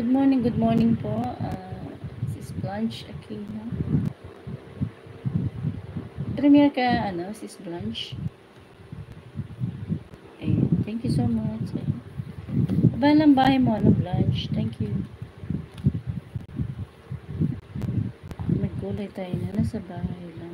Good morning, good morning po. Uh, Sis Blanche Aquino. Premier ka, ano, Sis Blanche? Ayun, thank you so much. Ayun. Balang bahay mo, ano, Blanche? Thank you. Nagkulay tayo na, nasa bahay lang.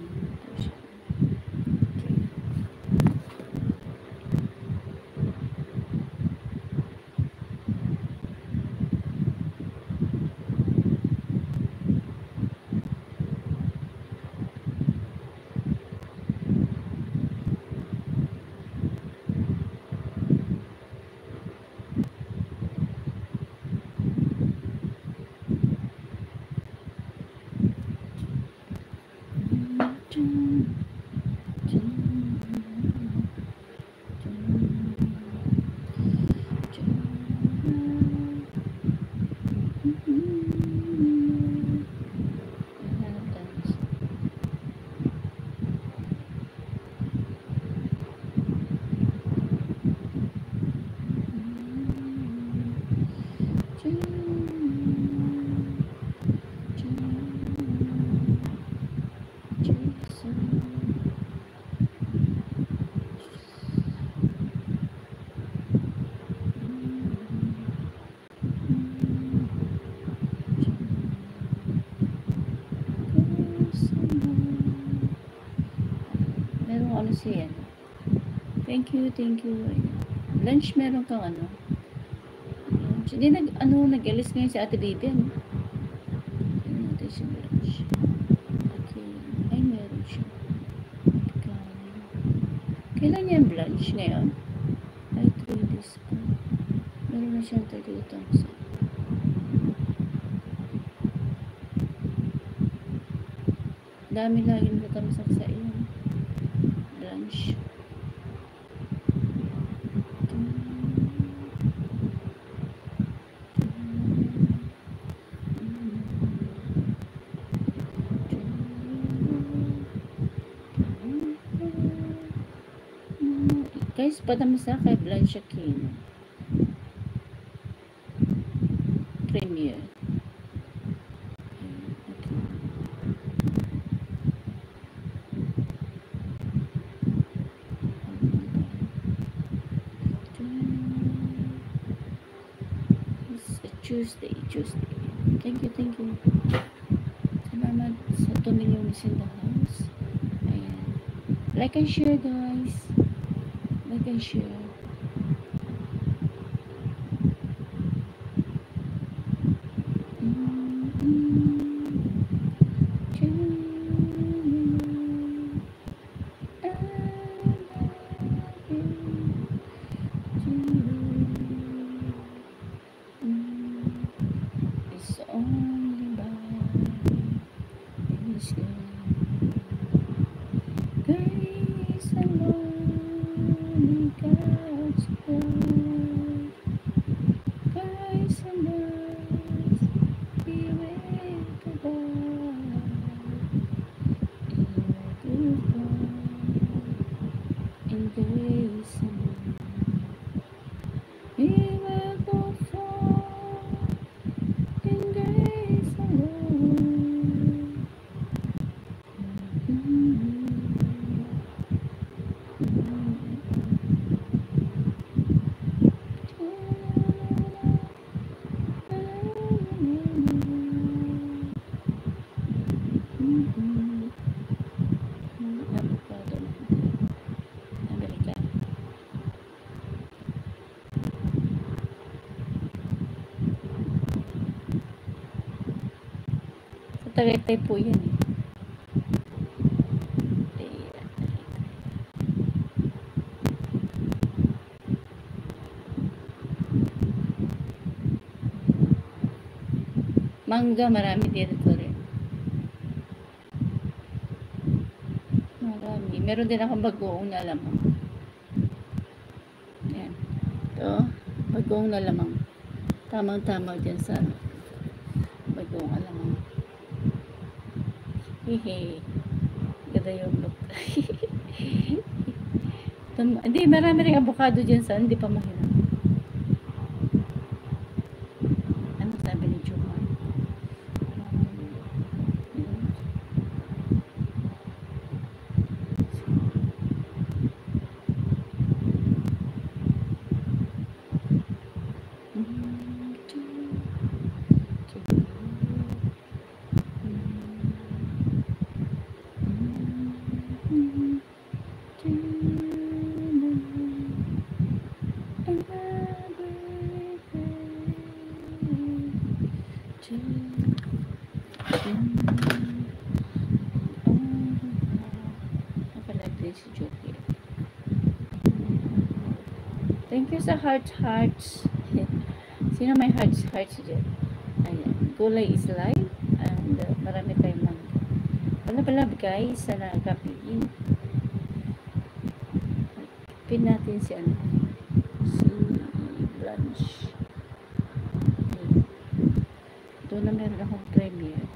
Thank you, thank you. Lunch meron kang ano. Lunch. Hindi nag, ano, nag-alis ngayon si Ate Bibi, ano? Ayun natin si lunch. Okay. Ay, meron siya. Kanin. Kailan niya yung lunch ngayon? Ay, 3 days pa. Meron na siyang 38,000. Dami lagi natatamsak sa iyo. Lunch. Padamasa kay Blanche Aquino. Premier. Tuesday, Tuesday. Thank you, thank you. Salamat sa 2 million is in the house. Ayan. Like and share, guys. Like and share. It's only by His grace alone, God's love, grace and mercy, be with above. In grace and we will go forth in grace alone. Avocado. Amerikano. Sa Tagaytay po yan eh. Mangga, marami dito rin. Marami. Meron din akong bagoong na lamang. Yan. Ito, bagoong na lamang. Tamang-tama dyan sa bago kung alam mo. Hehe. Ganda yung look. Hindi, marami rin avocado dyan sa hindi pa mahirap. Ano sabi ni Chuma? Thank you sa hearts hearts. Sino may hearts hearts dyan? Ayan. Gulay is live. And uh, marami tayong mga. Wala pala guys. Sana kapiin. Pin natin si ano. Si Blanche. Okay. Doon na meron akong premiere.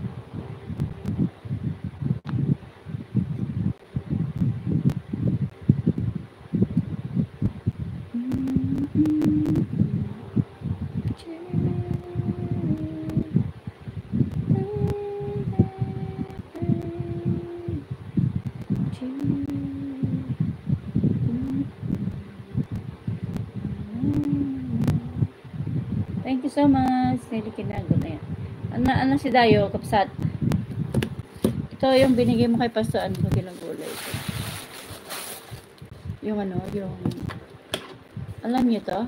Thank you so much. Nelly Kinago na yan. Ano, ano si Dayo, kapsat? Ito yung binigay mo kay Pastor. Ano ba ginagulay ito? Yung ano, yung... Alam niyo to?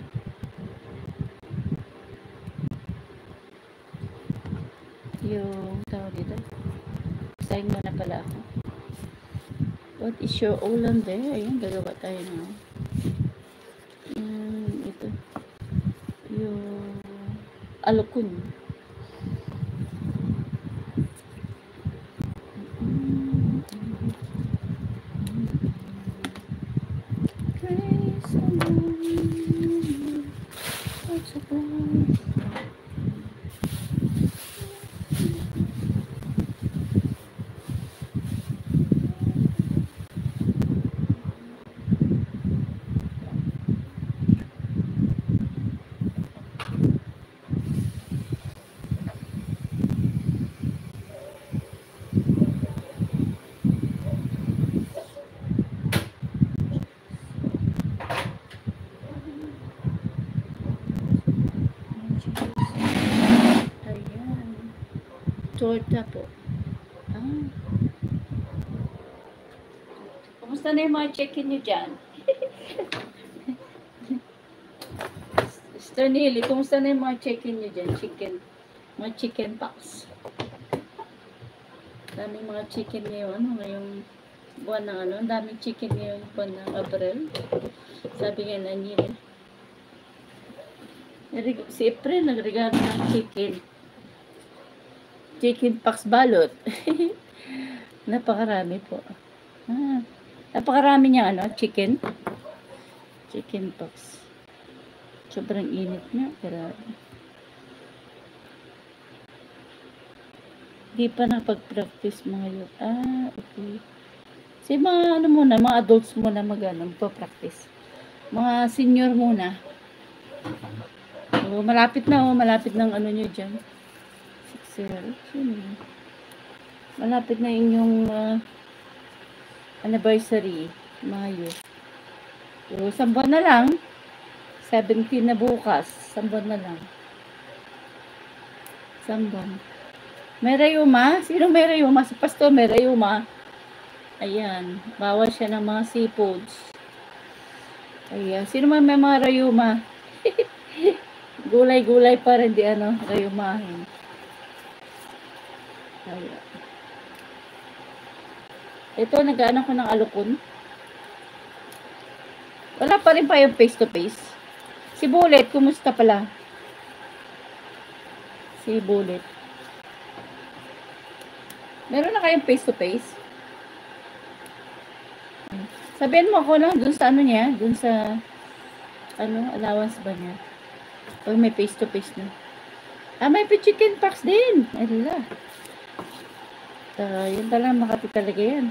Yung tawag dito. Sayang mo na pala ako. What is your ulam there? Ayun, gagawa tayo ng... Um, ito. Yung... Alukun. Grace alone, what's a blind Ayan. Torta po. Ah. Kumusta na yung mga chicken nyo dyan? Sister Nili, kumusta na yung mga chicken nyo dyan? Chicken. Mga chicken pox. Daming mga chicken ngayon. Ngayong buwan ng ano. Daming chicken ngayong buwan ng Abril. Sabi nga na. Narig- Si April nagregalo ng chicken. Chicken pox balot. Napakarami po. Ah, napakarami niya ano, chicken. Chicken pox. Sobrang init na. Grabe. Hindi pa napag-practice mga yun. Ah, okay. Si mga ano muna, mga adults muna mag ano, practice Mga senior muna. Oh, malapit na oh, malapit ng ano nyo dyan. Yun? Malapit na inyong ah, anniversary, Mayo. So, isang buwan na lang. 17 na bukas. Isang buwan na lang. Isang buwan. May rayuma? Sino may rayuma? Si Pastor may rayuma. Ayan. Bawal siya ng mga seafoods. Ayan. Sino man may mga rayuma? Gulay-gulay pa rin di ano, rayumahin. Ayan. Ito, nag-ano ko ng alukon. Wala pa rin pa yung face-to-face. Si Bullet, kumusta pala? Si Bullet. Meron na kayong face-to-face? Sabihin mo ako lang dun sa ano niya, dun sa ano, allowance ba niya? Pag may face-to-face na. Ah, may chicken pox din. Ala. Uh, yun talaga makati talaga yan.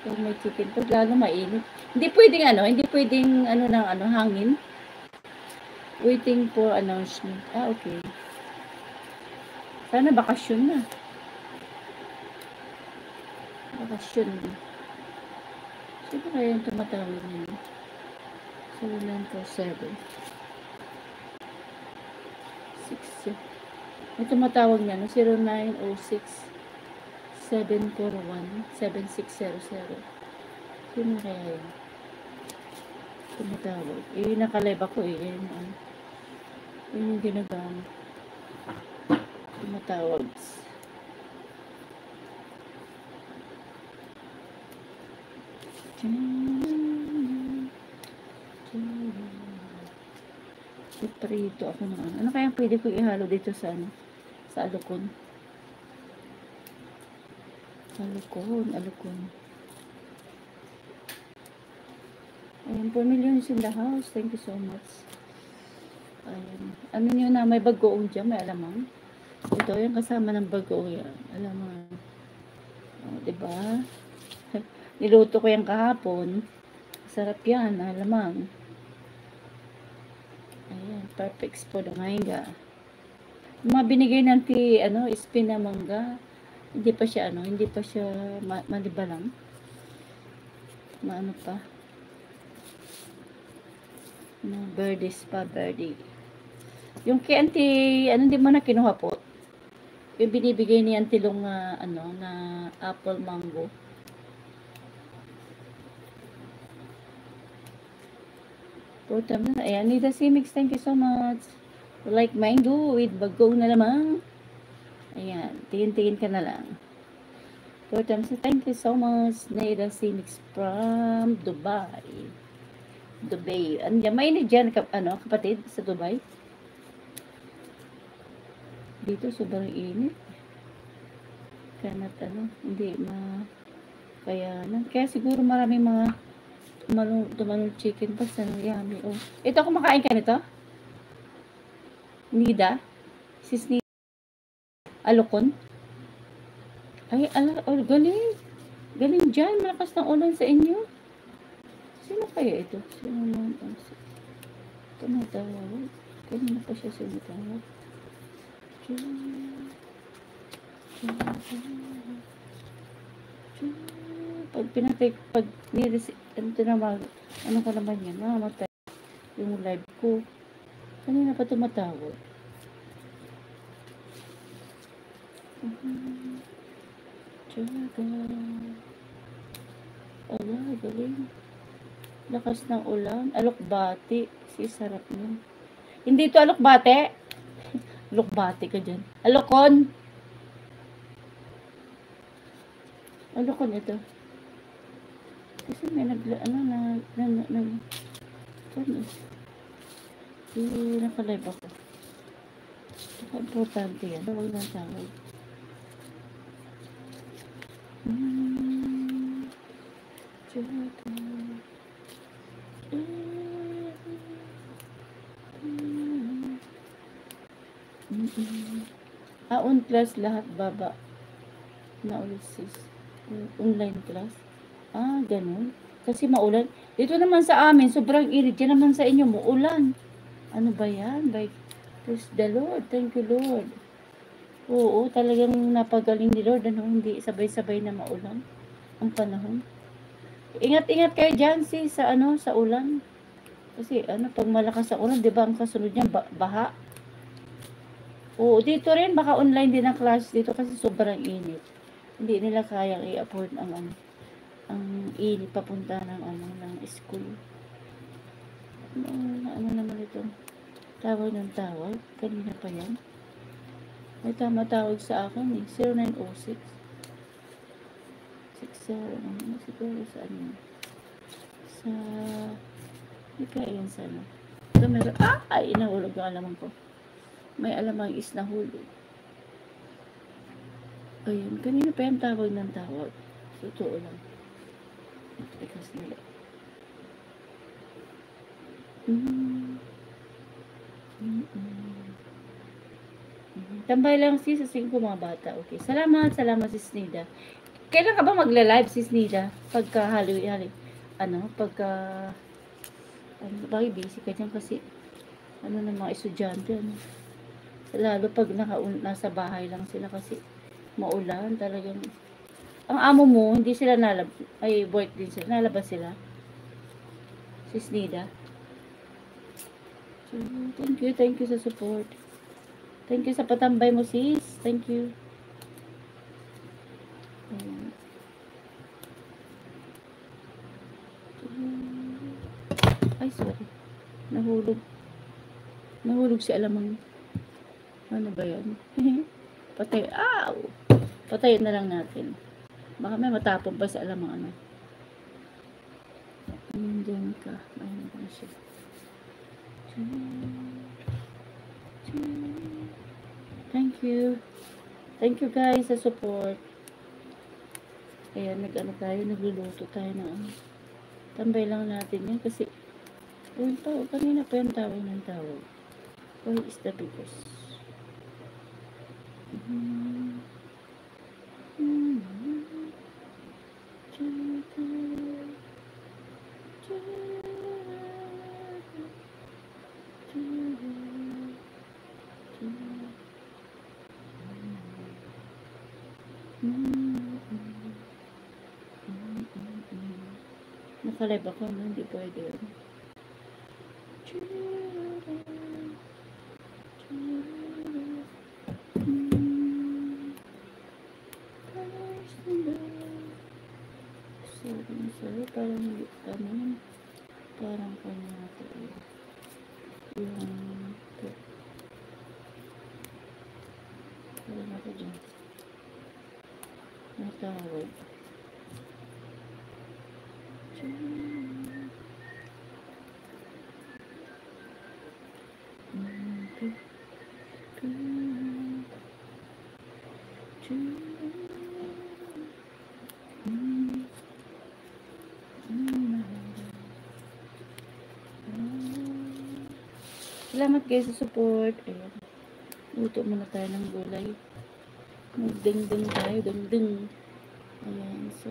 Kung may chicken pox, lalo mainit. Hindi pwedeng ano, hindi pwedeng ano ng ano, hangin. Waiting for announcement. Ah, okay. Sana bakasyon na. Bakasyon na. Sino kaya yung tumatawag niyo? 7947. 6. May tumatawag niya, no? 0906 741 7600. Sino kaya yun? Tumatawag. Eh, nakalive ako eh. Yun, ano. Yun yung ginagamit. Tumatawag. Iprito ako ng ano. Ano kaya pwede ko ihalo dito sa ano? Sa alukon. Alukon, alukon. Ayan, 4 million in the house. Thank you so much. Ayan. Ano nyo na, may bagoong dyan, may alamang. Ito, yung kasama ng bagoong yan. Alamang. O, diba? Niluto ko yan kahapon. Sarap yan, alamang. Ayan, perfect the ngayon Yung mga binigay ng ti, ano, spin na mangga. Hindi pa siya, ano, hindi pa siya ma malibalang. Maano pa. No, birdies pa, birdie. Yung kay auntie, ano, hindi mo na kinuha po. Yung binibigay ni auntie Long, uh, ano, na apple mango. Putam na. Ayan, Nida Simix, thank you so much. Like mango with bagong na lamang. Ayan, tingin-tingin ka na lang. Putam sa thank you so much. Nida Simix from Dubai. Dubai. Andiyan, mainit dyan, kap, ano, kapatid, sa Dubai. Dito, sobrang init. Kaya na, ano, hindi ma, kaya, na, kaya siguro maraming mga tumalong, tumalong chicken pa sa yummy. Oh. Ito, kumakain ka nito? Nida? Sis Nida? Alokon? Ay, ala, oh, galing. Galing dyan. Malakas ng ulan sa inyo. Sino kaya ito? Sino naman? Tumatawag. Kanina pa siya sumatawag. Pag pinatay, pag nilis, ano ito naman, ano ka naman yan, mamamatay yung live ko. Kanina pa tumatawag. Tsaga. Ala, galing. Lakas ng ulan. Alokbati. Si sarap niya. Hindi to alokbate. alokbati ka dyan. Alokon. Alokon ito. Kasi may nag, ano, na, na, na, na, ano, eh, nakalive ako. Importante yan. Tawag ng tawag. Ah, on class lahat baba. Na ulit sis. Online class. Ah, ganun. Kasi maulan. Dito naman sa amin, sobrang init. Yan naman sa inyo, muulan. Ano ba yan? By, praise the Lord. Thank you, Lord. Oo, talagang napagaling ni Lord. Ano, hindi sabay-sabay na maulan. Ang panahon. Ingat-ingat kayo dyan, sis, sa ano, sa ulan. Kasi, ano, pag malakas ang ulan, di ba, ang kasunod niya, ba baha. Oo, dito rin, baka online din ang class dito kasi sobrang init. Hindi nila kayang i-afford ang, ano, ang init papunta ng ano ng school. Ano, ano naman ito? Tawag ng tawag. Kanina pa yan. May tama tawag sa akin eh. 0906 60 ano siguro sa ano sa hindi kaya yan sa ano ito meron ah ay inahulog ang alamang ko may alamang is nahulog ayun kanina pa yung tawag ng tawag totoo lang Tikas nila. Mm. Mm -mm. Tambay lang sis sa ko mga bata. Okay. Salamat, salamat sis Nida. Kailan ka ba magla-live sis Nida? Pagka hali, hali, ano, pagka, ano, bakit busy ka dyan kasi, ano ng mga estudyante, ano. Lalo pag naka, nasa bahay lang sila kasi maulan talagang. Ang amo mo, hindi sila nalab, ay work din sila, nalabas sila. Sis Nida. So, thank you, thank you sa support. Thank you sa patambay mo, sis. Thank you. Ayan. Ay, sorry. Nahulog. Nahulog si alamang. Ano ba yan? Patay. Ow! Patayin na lang natin. Baka may matapon pa sa alamang ano. Nandiyan ka. Ayun ba siya. Thank you. Thank you guys sa support. Ayan, nag-ano tayo, nagluluto tayo na ano. Tambay lang natin yan kasi yung tawag, kanina pa yung tawag ng tawag. Why is the biggest? Mm-hmm. Nakalive ako, no? hindi pwede. Sorry, sorry, parang hindi ano, parang kanya ito eh. Yung ito. Parang ako dyan. Natawag. Salamat guys sa support. Ayan. Luto muna tayo ng gulay. Magdeng-deng tayo. Deng-deng. Ayan. So,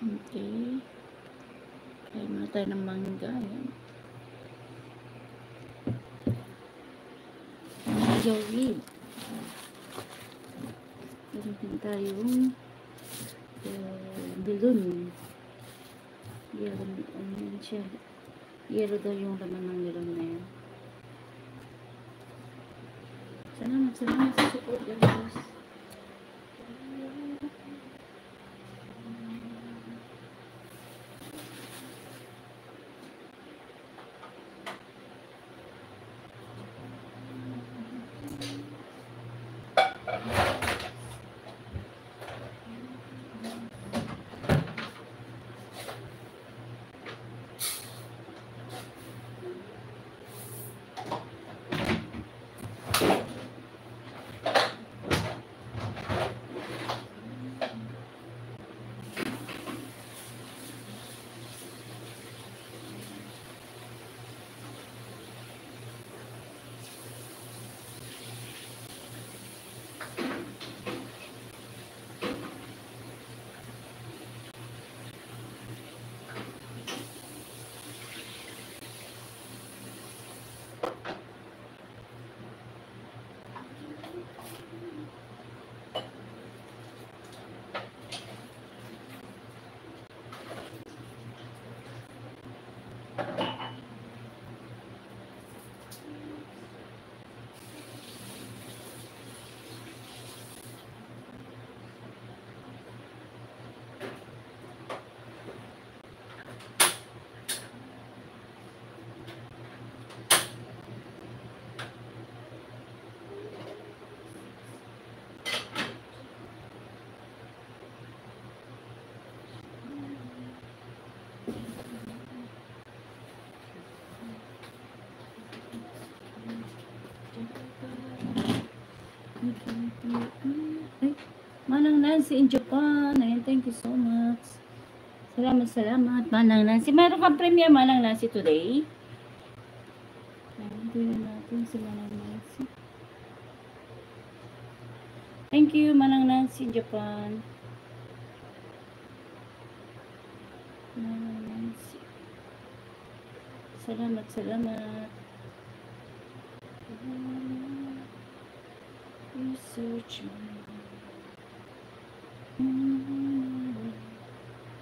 okay. Kaya muna tayo ng mangga. Ayan. Joey. Meron din tayong Ay, Manang Nancy in Japan. Ayan, thank you so much. Salamat, salamat. Manang Nancy. Meron kang premiere, Manang Nancy, today. Si Manang. Thank you, Manang Nancy, Japan. Manang Nancy. Salamat, salamat. Research.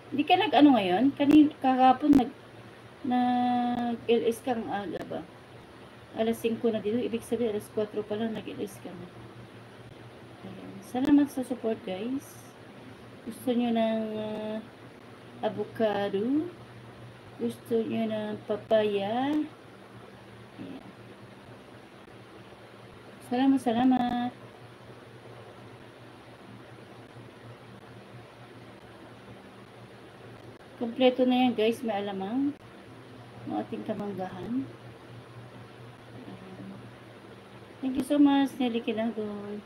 Hindi ka nag ano ngayon? Kanin, kakapon nag nag LS kang aga ba? Alas 5 na dito, ibig sabihin alas 4 pa lang nag-LS ka na. Salamat sa support guys. Gusto nyo ng uh, avocado? Gusto nyo ng papaya? Ayan. Salamat, salamat. Kompleto na yan guys, may alamang ng ating kamanggahan. Thank you so much, Nelly Kinagon.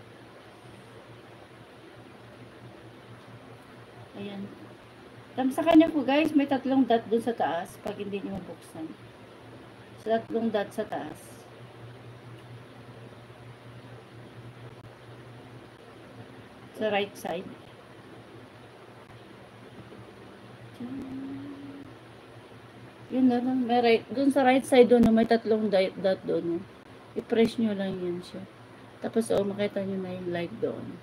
Ayan. Tam sa kanya ko guys, may tatlong dot dun sa taas pag hindi nyo mabuksan. Sa tatlong dot sa taas. Sa right side. Yun na lang. May right, dun sa right side doon, may tatlong dot, dot doon. I-press nyo lang yan siya. Tapos, oh, makita nyo na yung light doon.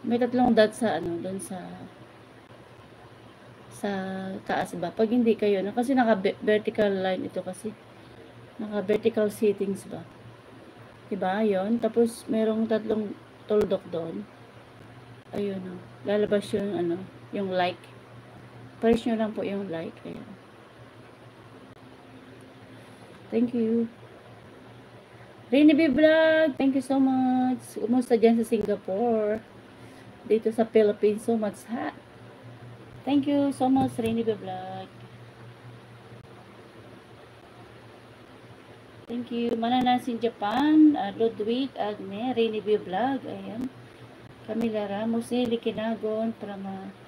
May tatlong dot sa, ano, doon sa sa taas ba? Pag hindi kayo, na, kasi naka-vertical line ito kasi. Naka-vertical settings ba? Diba? Yun. Tapos, merong tatlong tuldok doon. Ayun, oh. Lalabas yung, ano, yung like. Press nyo lang po yung like. Ayan. Thank you. Rainy B Vlog, thank you so much. Kumusta dyan sa Singapore? Dito sa Philippines, so much hot. Thank you so much, Rainy B Vlog. Thank you. Mananasin Japan, uh, Ludwig, Agne, Rainy B Vlog, ayan. Camila Ramos, Eli Kinagon, Prama.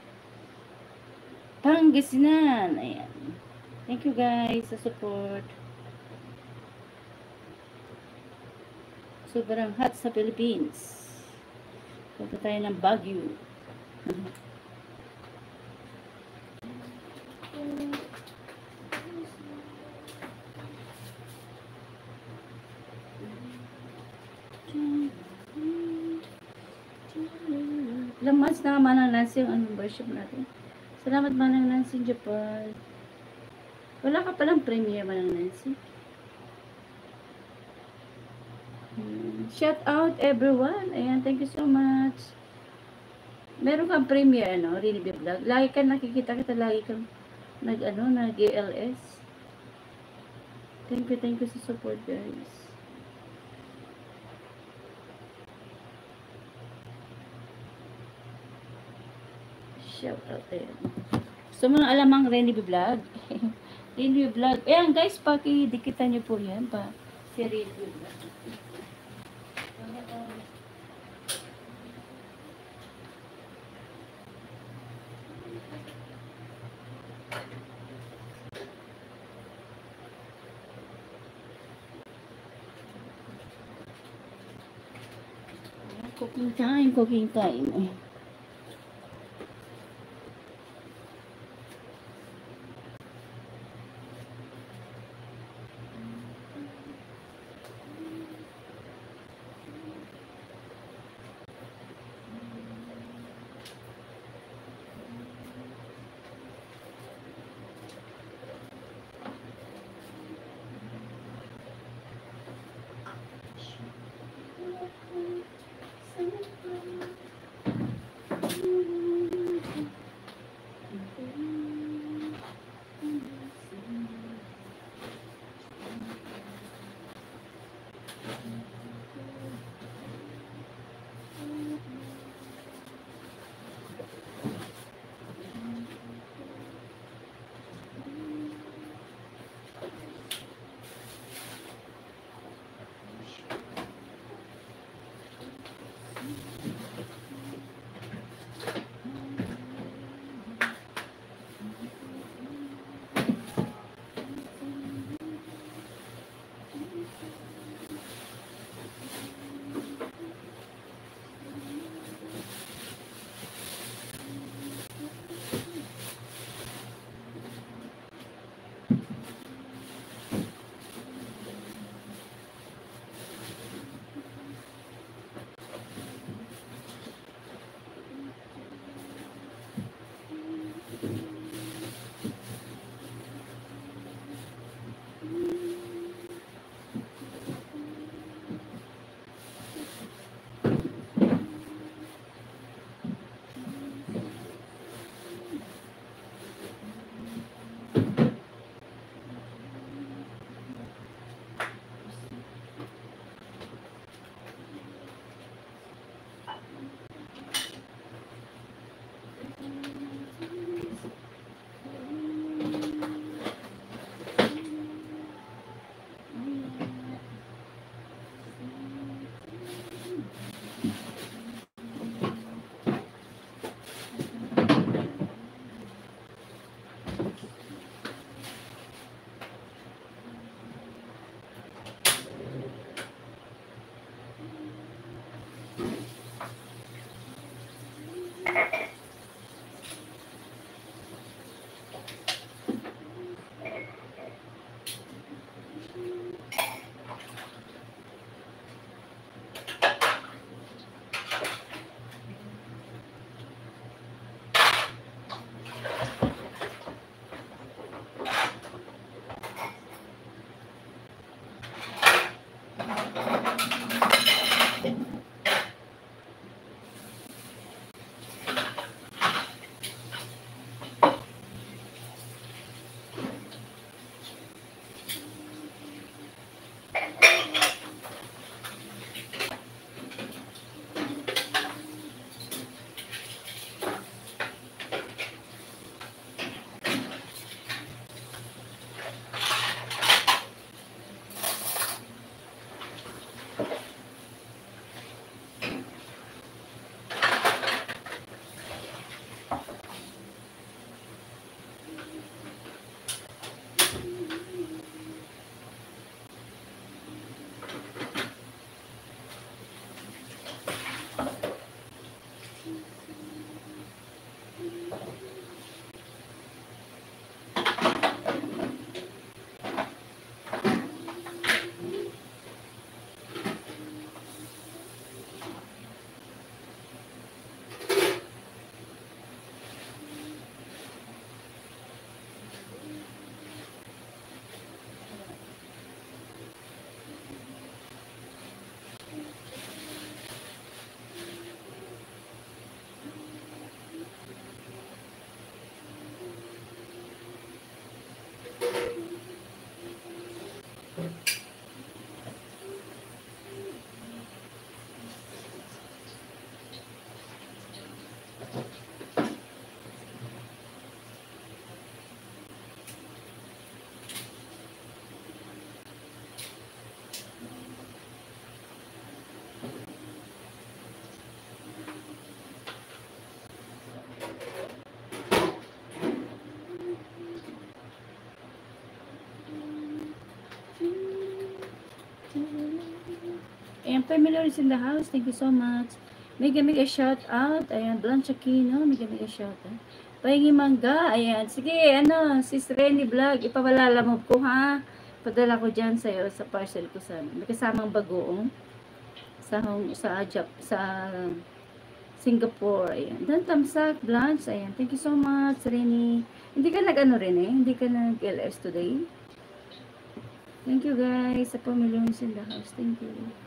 Pangasinan, ayan. Thank you guys sa support. Sobrang hot sa Philippines. Punta tayo ng Baguio. Months na Manang Nancy yung anong worship natin. Salamat Manang Nancy Japan. Wala ka palang premiere Manang Nancy. Hmm. Shout out everyone. Ayan, thank you so much. Meron kang premiere, ano, Really Be Vlog. Lagi ka nakikita kita, lagi kang nag, ano, nag ALS. Thank you, thank you sa support, guys. Shout out, ayan. Gusto mo ng alamang Renny B Vlog? Renny B Vlog. Ayan, guys, pakidikitan niyo po yan pa. Si Renny B Vlog. Cooking time, cooking time. Ayan, familiar is in the house. Thank you so much. Mega mega shout out. Ayan, Blanche Aquino. Mega mega shout out. Pahingi mangga. Ayan. Sige, ano, sis Renny Vlog. Ipawalala mo ko ha. Padala ko dyan sa'yo sa parcel ko sa May kasamang bagoong. Sa, sa, Jap, sa Singapore. Ayan. Dan Tamsak, Blanche. Ayan. Thank you so much, Renny. Hindi ka nag-ano rin eh. Hindi ka nag-LS today. Thank you guys. Sa pamilyons in the house. Thank you.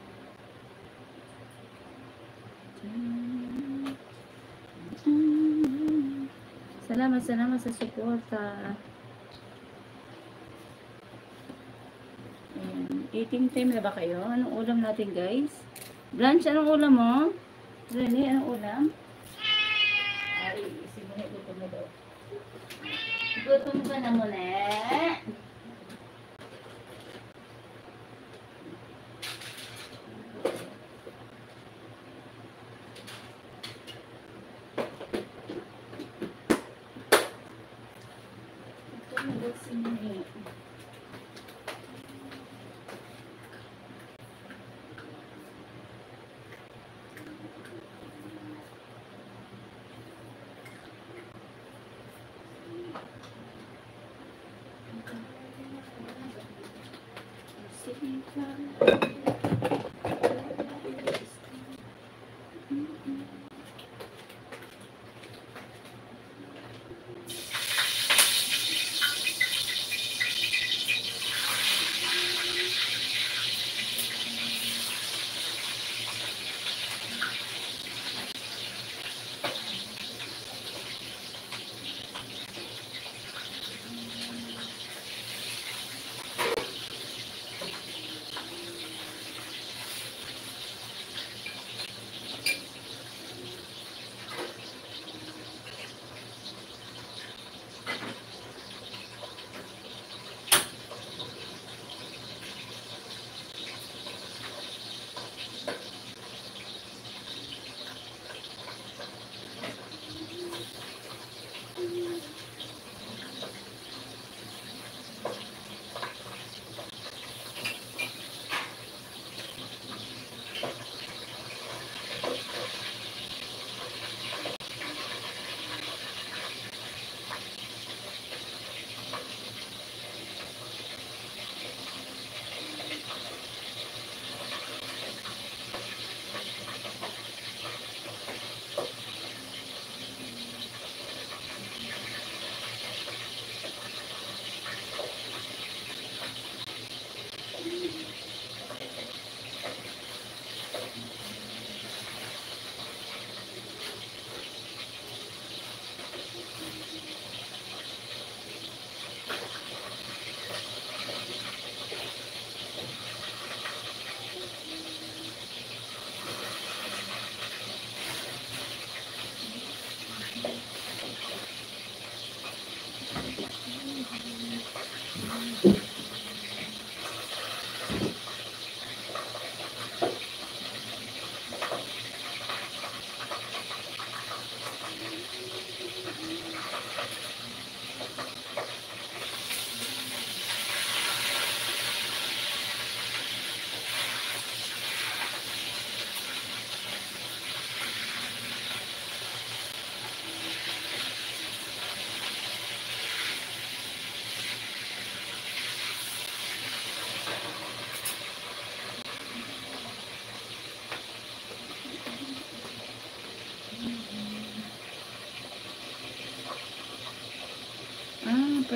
Salamat, salamat sa suporta. Ayan. Eating time na ba kayo? Anong ulam natin guys? Blanche, anong ulam mo? Rene, anong ulam? Ay, si Mune, gutom na daw. Gutom ka na muna.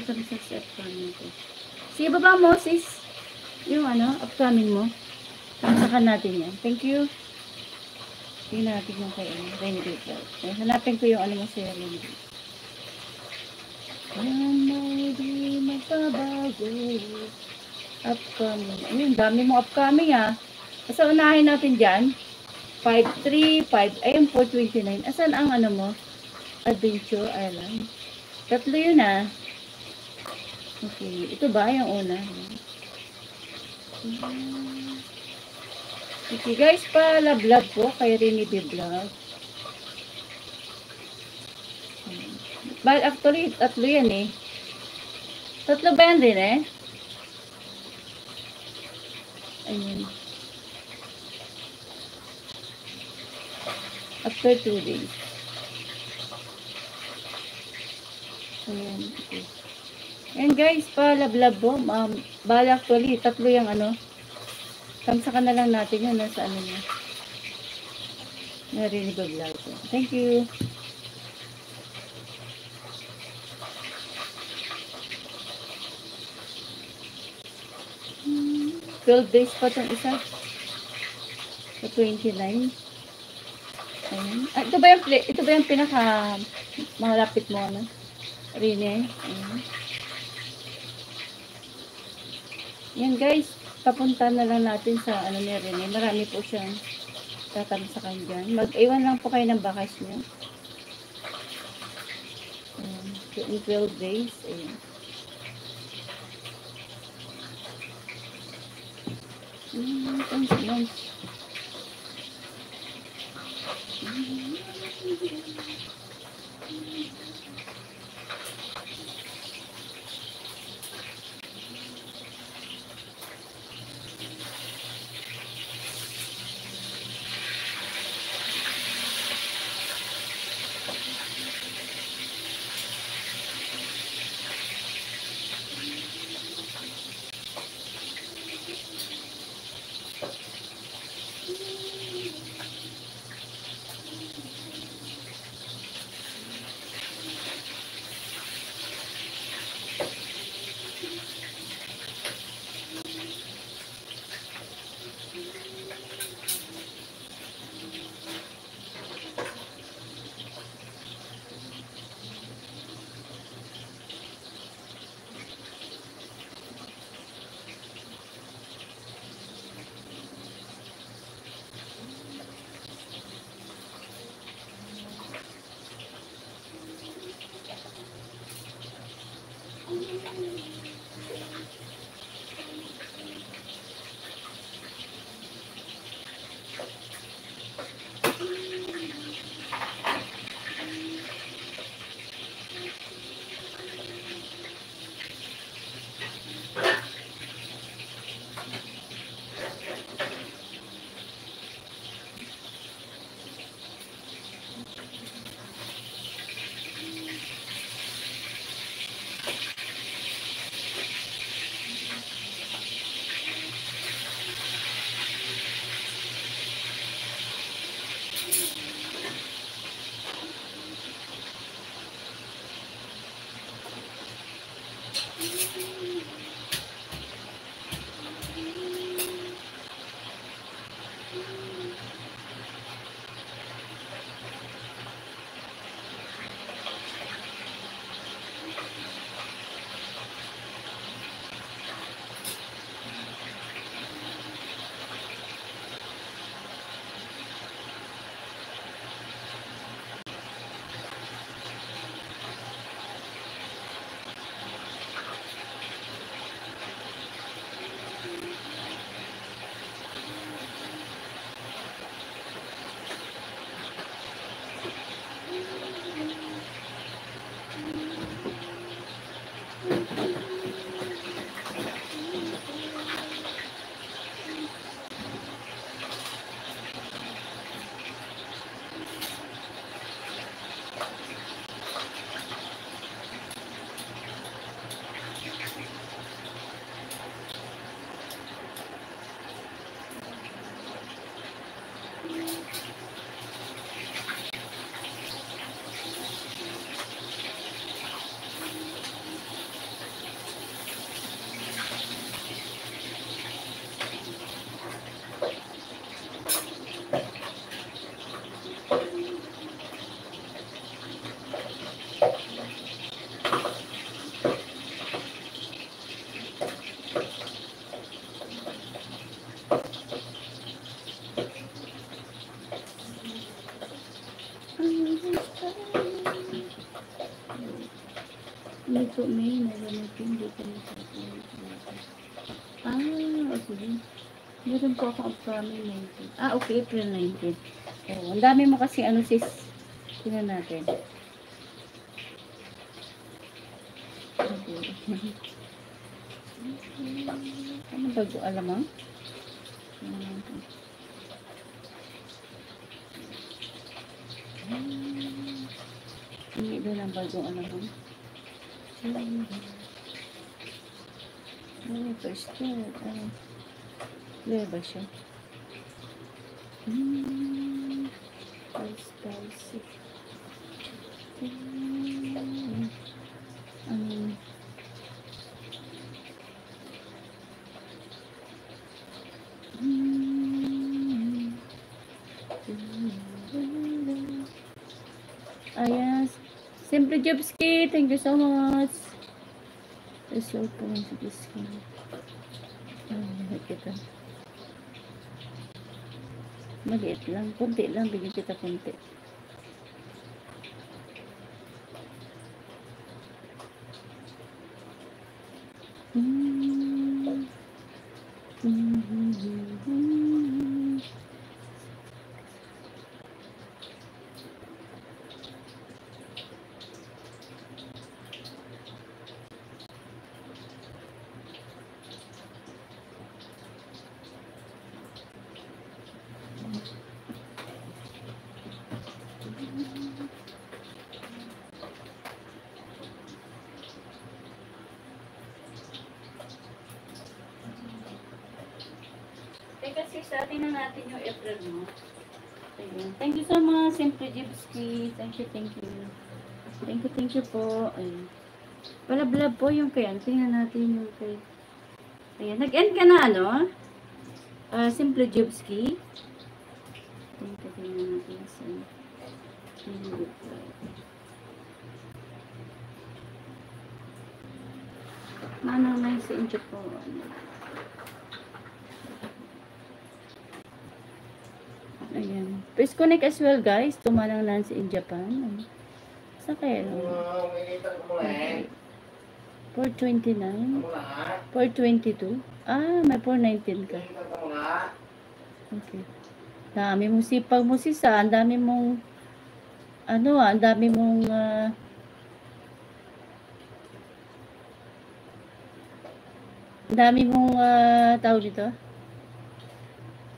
Talaga sa upcoming ko. Sige, baba mo, sis. Yung ano, upcoming mo. Tamsakan natin yan. Thank you. Tingnan natin yung kay ano, Cloud. Eh, hanapin ko yung ano mo sa Rainy Day. Yan may di magbabago. Upcoming. Ayun, dami mo upcoming ah. Asa unahin natin dyan? 5-3, 5, ayun 429. Asan ang ano mo? Adventure Island. Tatlo yun ah. Okay. Ito ba yung una? Okay guys, pa-love-love po kay Rini B. Vlog. But actually, tatlo yan eh. Tatlo ba yan din eh? Ayun. After two days. Ayan. Okay. And guys, pa-love-love po. Um, bala actually, tatlo yung ano. Tamsakan na lang natin yun. Nasa ano niya. Narinig ba vlog ko. Thank you. Hmm, 12 days pa itong isa. Sa 29. Ayan. Ah, ito ba yung, ito ba yung pinaka malapit mo, ano? Rine. Ayan. Yan guys, papunta na lang natin sa ano ni Rene. Marami po siyang tatabi sa kanya. Mag-iwan lang po kayo ng bakas niya. Um, in 12 days. Ayan. Mm, thanks, lunch. Mm -hmm. Po may nagamitin. Hindi ko Ah, okay. Meron po ako upcoming 19. Ah, okay. April 19. Oh, ang dami mo kasi ano sis. Tingnan natin. Ano bago alam mo? Hindi doon ang bagong alam mo. Ano, first year. Ano, ba siya? Spice, spicy. Hmm. Um. Ayan. Simple Jobski, thank you so much. Result po ng Jobski. Ayan, kita. Maliit lang. Kunti lang. Bigyan kita kunti. Hmm. Hmm. Teka sis, atin na natin yung April mo. Ayun. Thank you so much, Simple Jibski. Thank you, thank you. Thank you, thank you po. Ayun. Palablab po yung kay, tingnan natin yung kay. Ayan, nag-end ka na ano? Uh, Simple Jibski. Thank you, tingnan natin sa hindi po. Manang na sa inyo po. Ano? Ayan. Please connect as well guys. Tumanang Nancy in Japan. Sa kaya lang? Okay. 429. 422. Ah, may 419 ka. Okay. Dami mong sipag mo sisa. Ang dami mong ano ah, ang dami mong uh, dami mong uh, tawag dito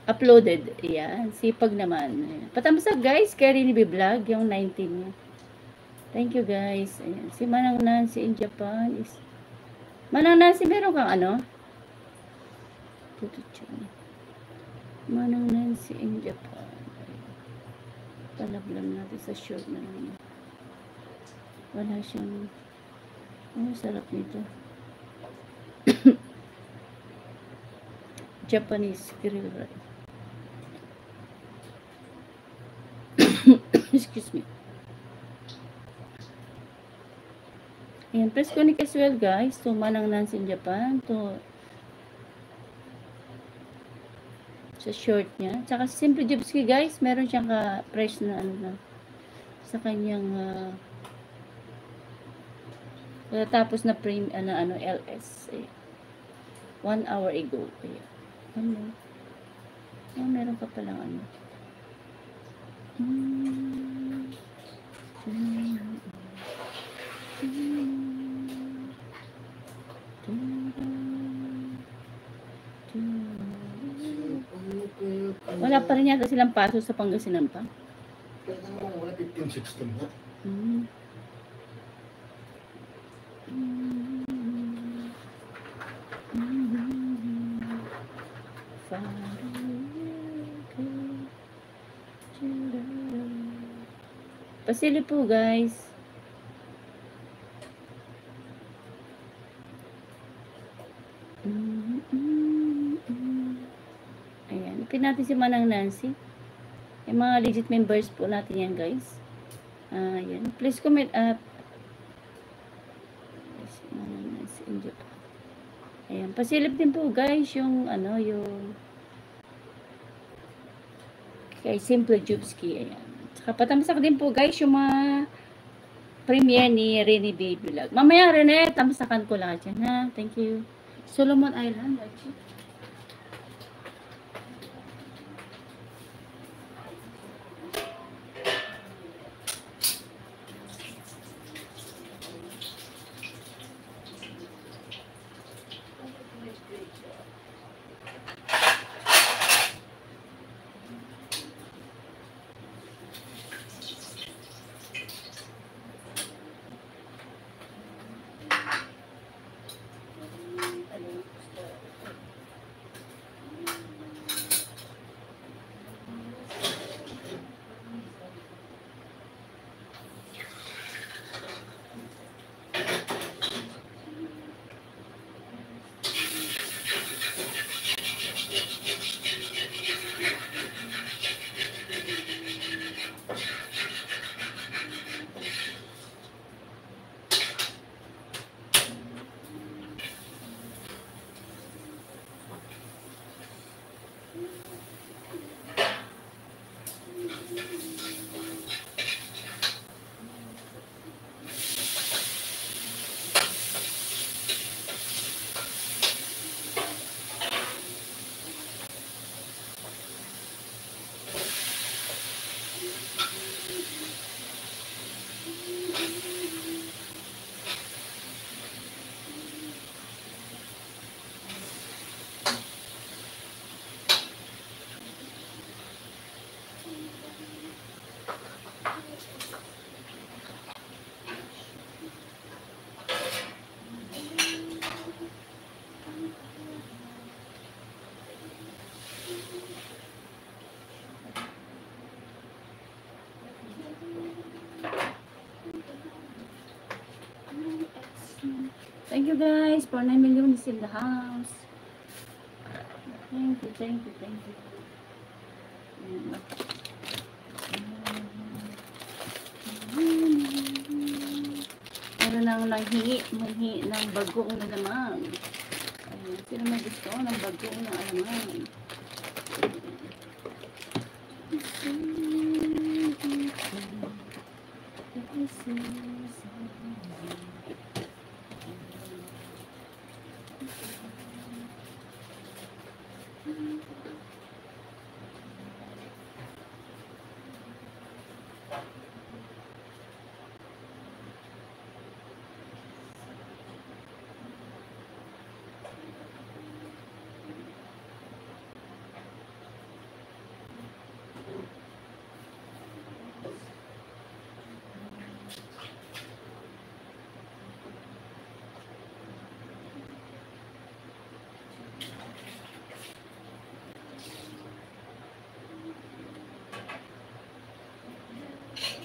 uploaded. Ayan. Sipag naman. Ayan. Patamsag guys. Kay Rini Vlog. Yung 19 niya. Thank you guys. Ayan. Si Manang Nancy in Japan is... Manang Nancy, meron kang ano? Manang Nancy in Japan. Palablam natin sa short na lang. Wala siyang... Oh, sarap nito. Japanese grill rice. Excuse me. Ayan, press connect as well guys. To Manang in Japan. To sa short niya. Tsaka Simple Jobski guys, meron siyang ka-price na ano na sa kanyang uh, tapos na print ano ano LS. Ayan. One hour ago. Ayan. Ano? Oh, meron ka palang ano. Wala pa rin yata silang paso sa Pangasinan pa. Kaya wala 15, 16 na. Mm. Pasili po guys. Ayan. Pin natin si Manang Nancy. Yung mga legit members po natin yan guys. Ayan. Please comment up. Yes, Manang Nancy. Enjoy. Ayan. Pasilip din po guys yung ano yung kay Simple Jubski. Ayan. Saka patamsak din po guys yung mga premiere ni Rene Baby Vlog. Mamaya, Rene, tamsakan ko lang dyan, ha? Thank you. Solomon Island, Archie. Thank you guys for 9 million is in the house. Thank you, thank you, thank you. Meron nang nanghingi, manghingi ng bagong na naman. Ayun, sino may gusto ng bagong na alaman? Uh,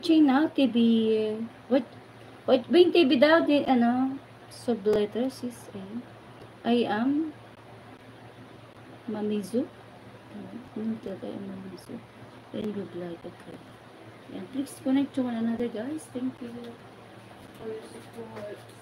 watching now TV. What what ba yung TV daw din ano? Subletters is A. I am Mamizu. Ano talaga yung Mamizu? Then you like okay. Yan, please connect to one another guys. Thank you for your support.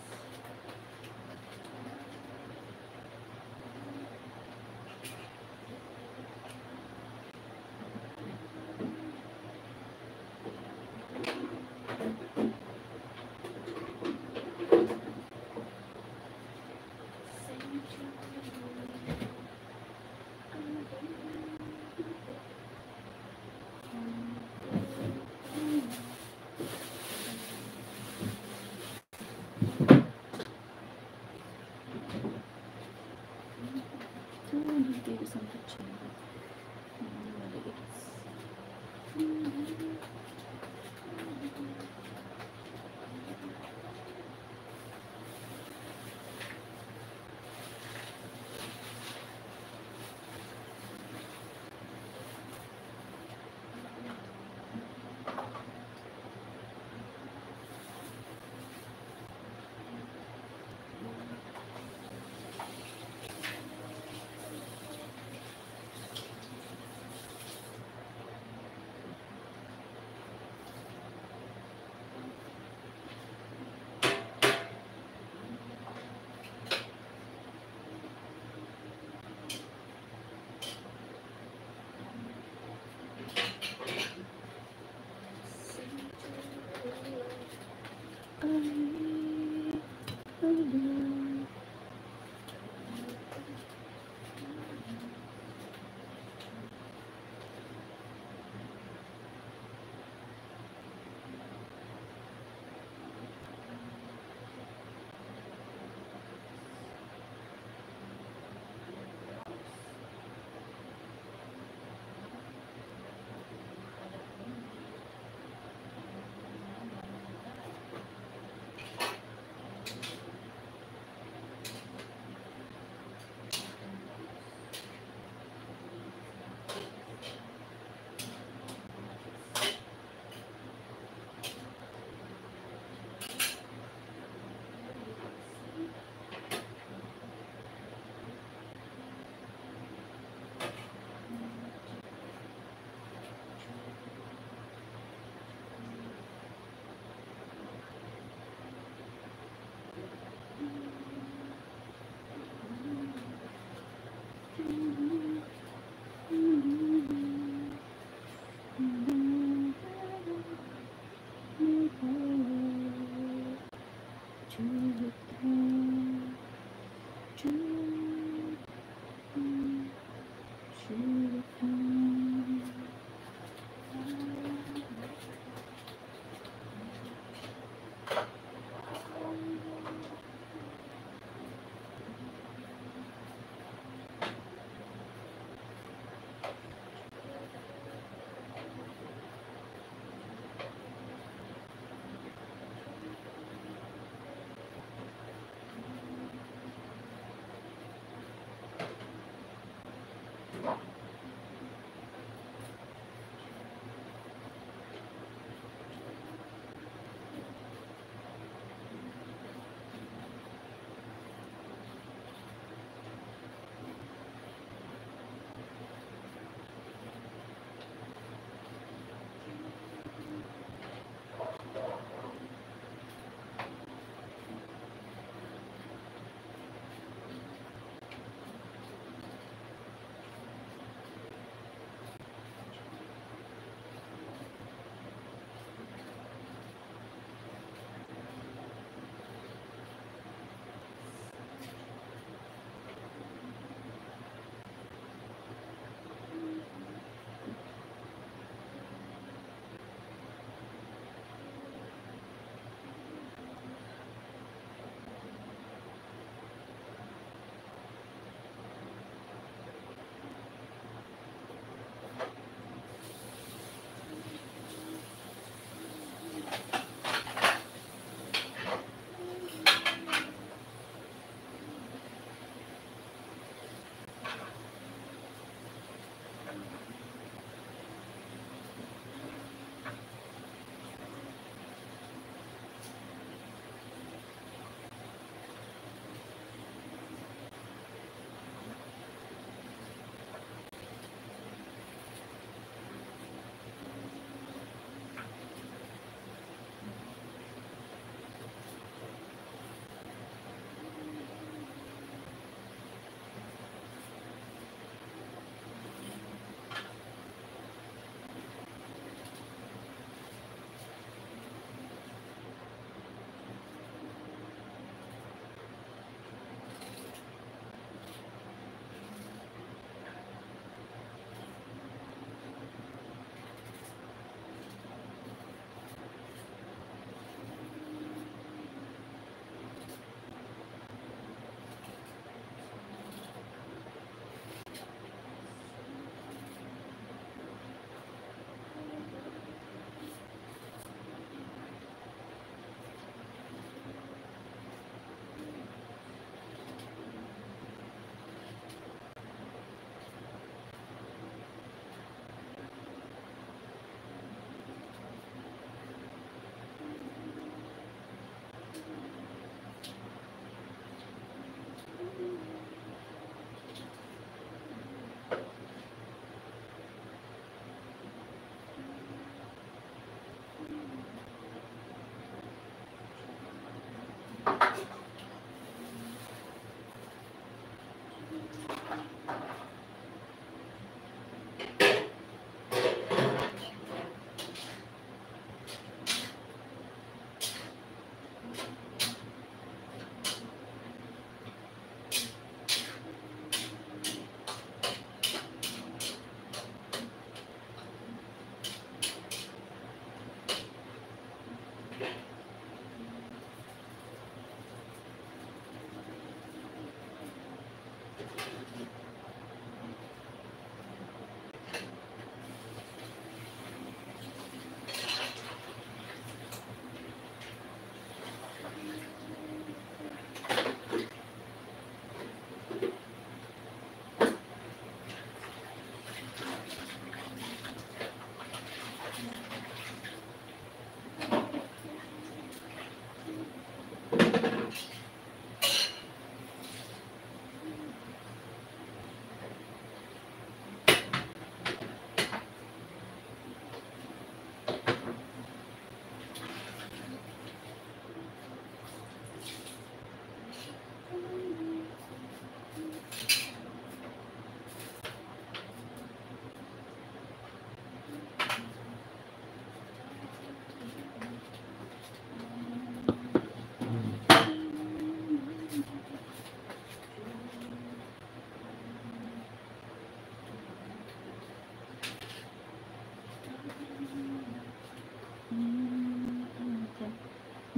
Julie Payne.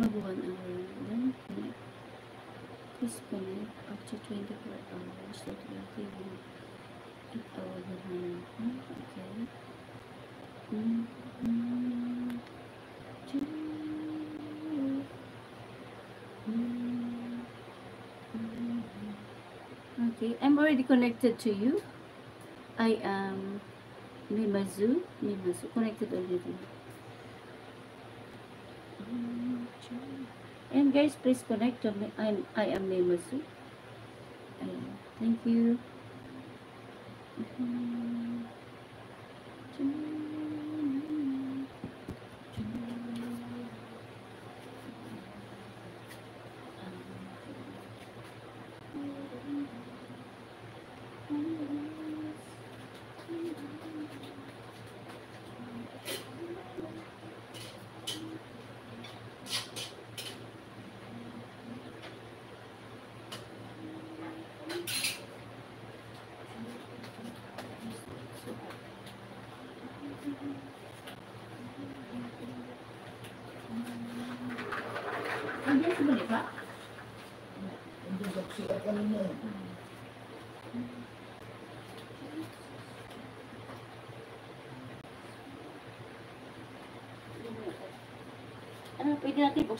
Hour. Then connect. Up to 24 hours. So, 20 8 hours behind. Okay. Okay, I'm already connected to you. I am Mimazu. Mimazu connected already. Guys, please connect to me. I'm I am. Ayan. Thank you.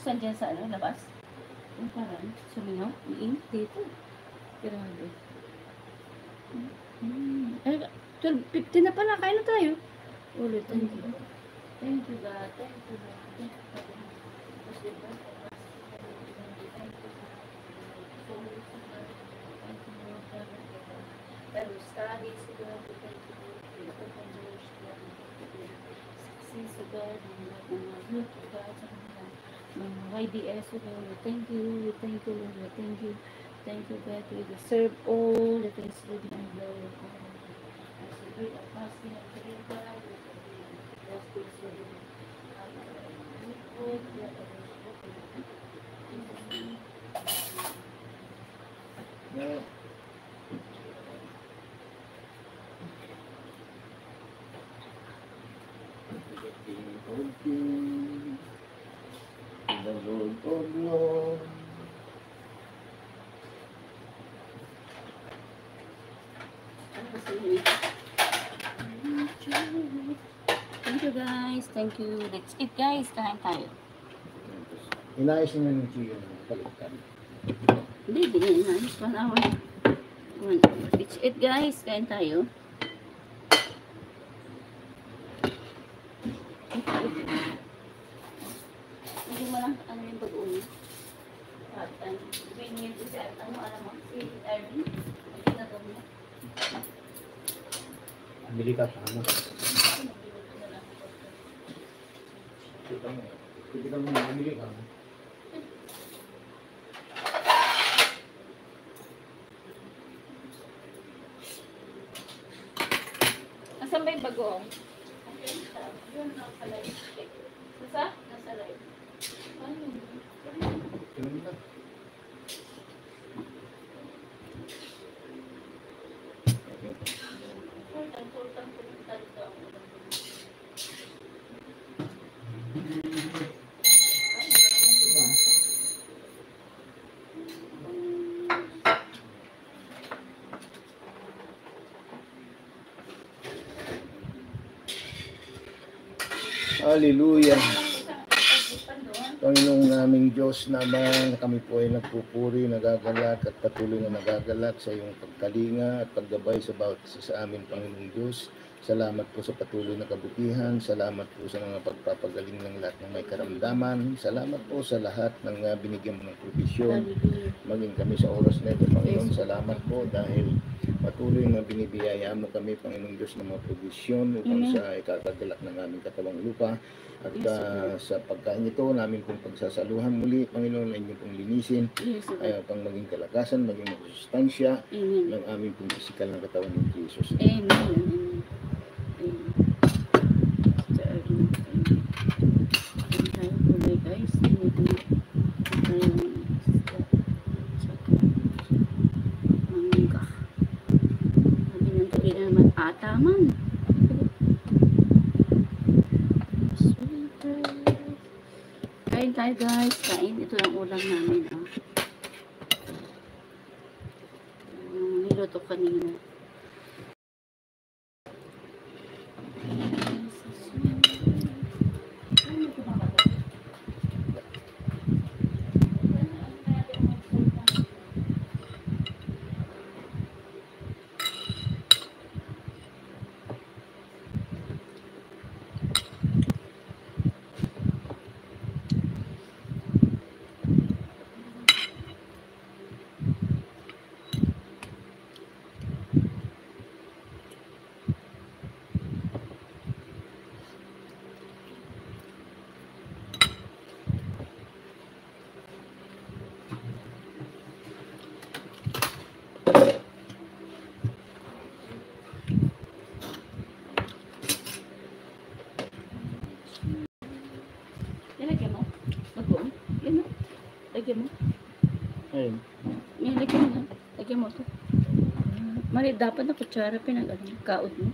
Buksan dyan sa ano, labas? Yung parang sumingaw, iing dito. Grabe. Mm. Eh, 12.50 na pala, kain na tayo. Ulit, thank you. Thank you, God. Thank you, God. Thank you, God. Kasi ba, thank you, God. So, thank you, Lord, God. Pero study, siguro, thank you, Lord. Open doors, God. Success, God. Mga look, God, sa kanila. Mga YDS, Lord. We Thank you, we thank you, Lord. We Thank you. Thank you, God. We deserve all the thanksgiving and glory. of. As we do the fasting and praying, God, we bless this Of Lords. Thank you guys. Thank you. That's it guys. Kain tayo. Inayos na ng Gio ng palitan. Hindi, hindi na. It's one hour. One hour. It's it guys. Kain tayo. Hindi mo lang ano yung pag-uwi. At ano, bingin ko siya. Ano alam mo? Si Erwin. Ang ginagawa niya. Bili ka pa mo. Pwede ka mo, bumili ka mo. Asan ba yung bagoong? Yun, nasa live. Nasa? Nasa live. Ano yun? Ganun lang. Sultan, sultan, sultan, sultan. Hallelujah. Panginoong naming Diyos naman, kami po ay nagpupuri, nagagalak at patuloy na nagagalak sa iyong pagkalinga at paggabay sa bawat isa sa amin, Panginoong Diyos. Salamat po sa patuloy na kabutihan. Salamat po sa mga pagpapagaling ng lahat ng may karamdaman. Salamat po sa lahat ng uh, binigyan mo ng provisyon. Maging kami sa oras na ito, Panginoon. Salamat po dahil patuloy na binibiyaya mo kami, Panginoong Diyos, ng mga provisyon upang Amen. sa ikakagalak ng aming katawang lupa. At Yes, ah, sa pagkain ito, namin pong pagsasaluhan muli, Panginoon, ay inyo pong linisin, Yes, ay pang maging kalakasan, maging masustansya ng aming pong pisikal ng katawan ng Jesus. Amen. Sa Erwin. Amen. Ayan tayo kulay guys. Ayan tayo. Mangga. Sabi ng tuloy na naman ataman. Kain tayo. tayo guys. Kain. Ito ang ulam namin. Oh. Yung niluto kanina. Nilagyan mo? Bagoong? Yan mo. Lagyan mo. Ayun. Yan, lagyan mo na. Lagyan mo ito. Mali, dapat na kutsara pinag ano, kaot mo.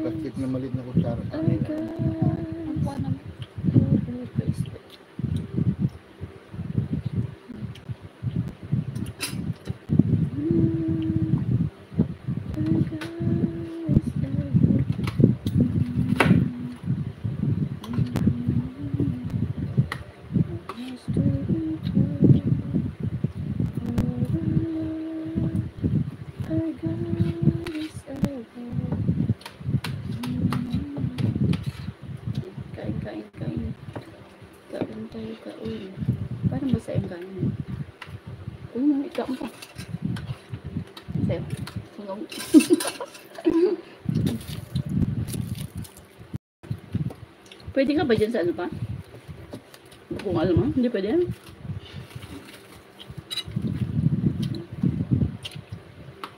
Plastic na maliit na kutsara. Ay, God. Pwede ka ba dyan sa ano pa? Kung alam mo, hindi pwede yan.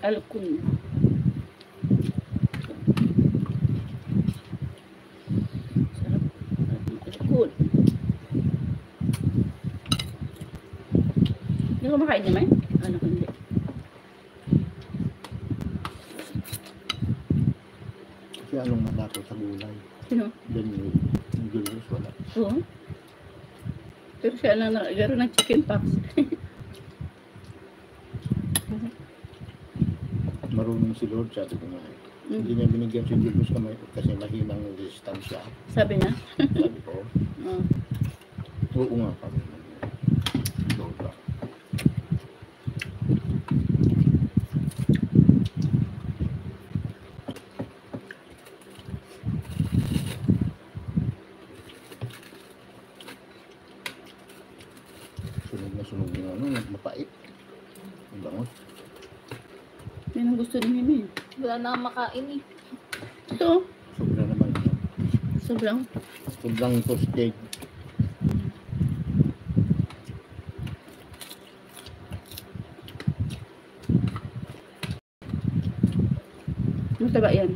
Alkun. Siya na nagaro ng chicken pox. Marunong si Lord, sabi ko nga. Mm. Hindi niya binigyan si Julius kamay kasi mahinang resistance siya. Sabi na. Sabi ko, Oo. oo nga kami. Lord ba? Sunog na sunog yung ano, mapait. Ang bangos. Yan ang gusto ni Mimi. Wala na makain eh. Ito. Sobra naman. Sobrang. Sobrang toasted. Mataba yan.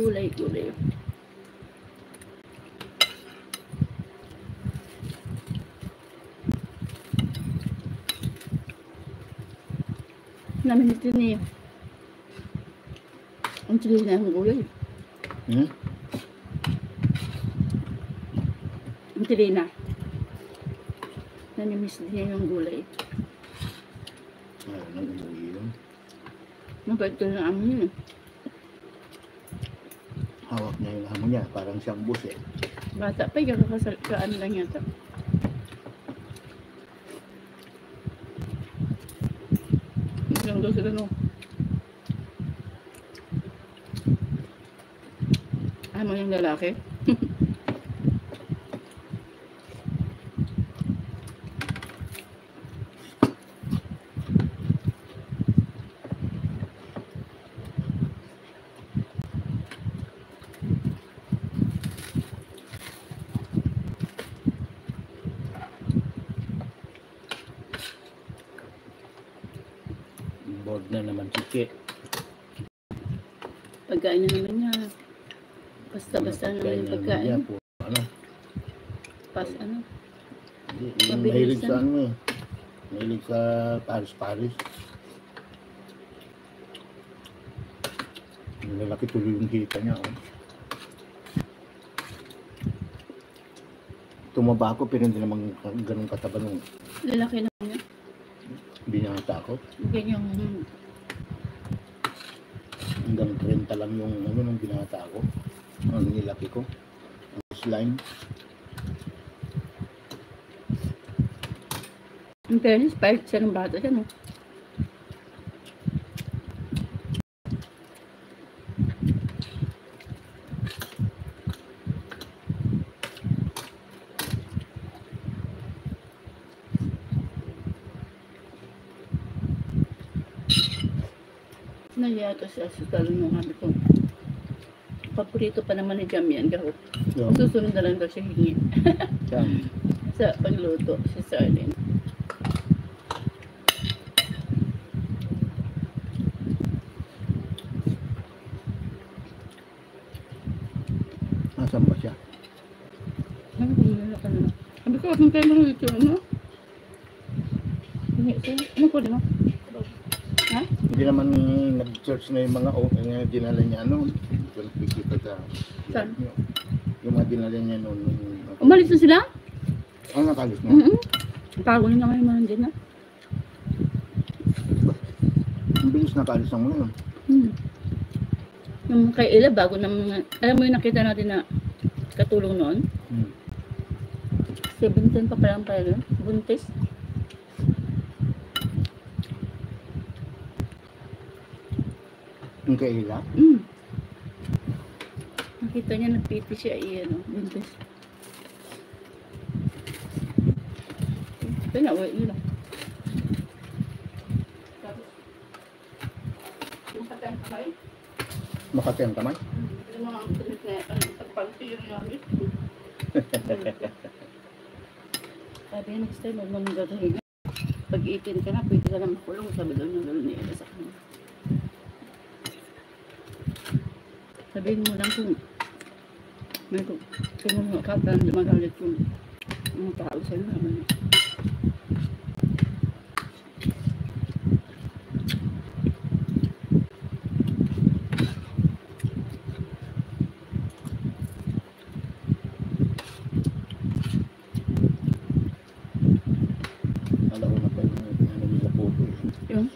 Gulay, gulay. Namin ito ni ang tuloy na ang gulay. Hmm? Ang tilina. Nanimiss din niya yung gulay. Ayaw nang umuwi yun. Ko ng amo yun. eh. Hawak niya yung amo niya. Parang siyang bus eh. Bata pa, kakasal kaan lang yata. Ilang daw sila no? Amo yung lalaki? Board na naman si Kit. Pagkain na naman niya. Basta-basta naman yung Pagkain na naman pagkain. niya po. Ano? Pas, ano? Yung Mabilis mahilig sa yan. ano eh. Mahilig sa Paris-Paris. Lalaki tuloy yung hita niya. Oh. Tumaba ako pero hindi naman ganun kataba nung Lalaki naman yun. binata ako. Ganyan yung Hanggang 30 lang yung ano nung binata ako. Ang nilaki ko. Ang slime. In fairness, pahit siya ng bata siya, no? Naya ito siya sa talong nung sabi ko. Paborito pa naman ni Jam yan, gaho. So, Susunod na lang daw siya hingi siya. sa pagluto si Sardin. Asan ba siya? Ano kung wala ka na? Kayo mga ito, ano? Ano ko, di ba? Ha? Hindi naman nag-search na yung mga oh, yung dinala niya ano. Ito nakikita sa Saan? yung mga dinala niya noon. Umalis na sila? Ang nakalis mo? Mm-hmm. Tago na ngayon mga din na. Ang bilis nakalis ng mga yun. Hmm. Yung kay Ella, bago na mga, alam mo yung nakita natin na katulong noon? Hmm. 17 pa pala yun. Buntis. Yung kay Hila. Mm. Nakita niya nagpiti siya eh, ano, buntis. Kaya wait nila. Tapos, yung patay kamay, Makati ang kamay. yung mga na, ano, namin. Sabi niya, next time, huwag mo nang gagawin. Pag 18 ka na, pwede ka na makulong. Sabi daw niya, gano'n niya sa kanya. Sabihin mo lang kung may kung kung mga kata na magalit yung mga tao sa'yo naman. Alaw na pa yung ano nila po. Yung,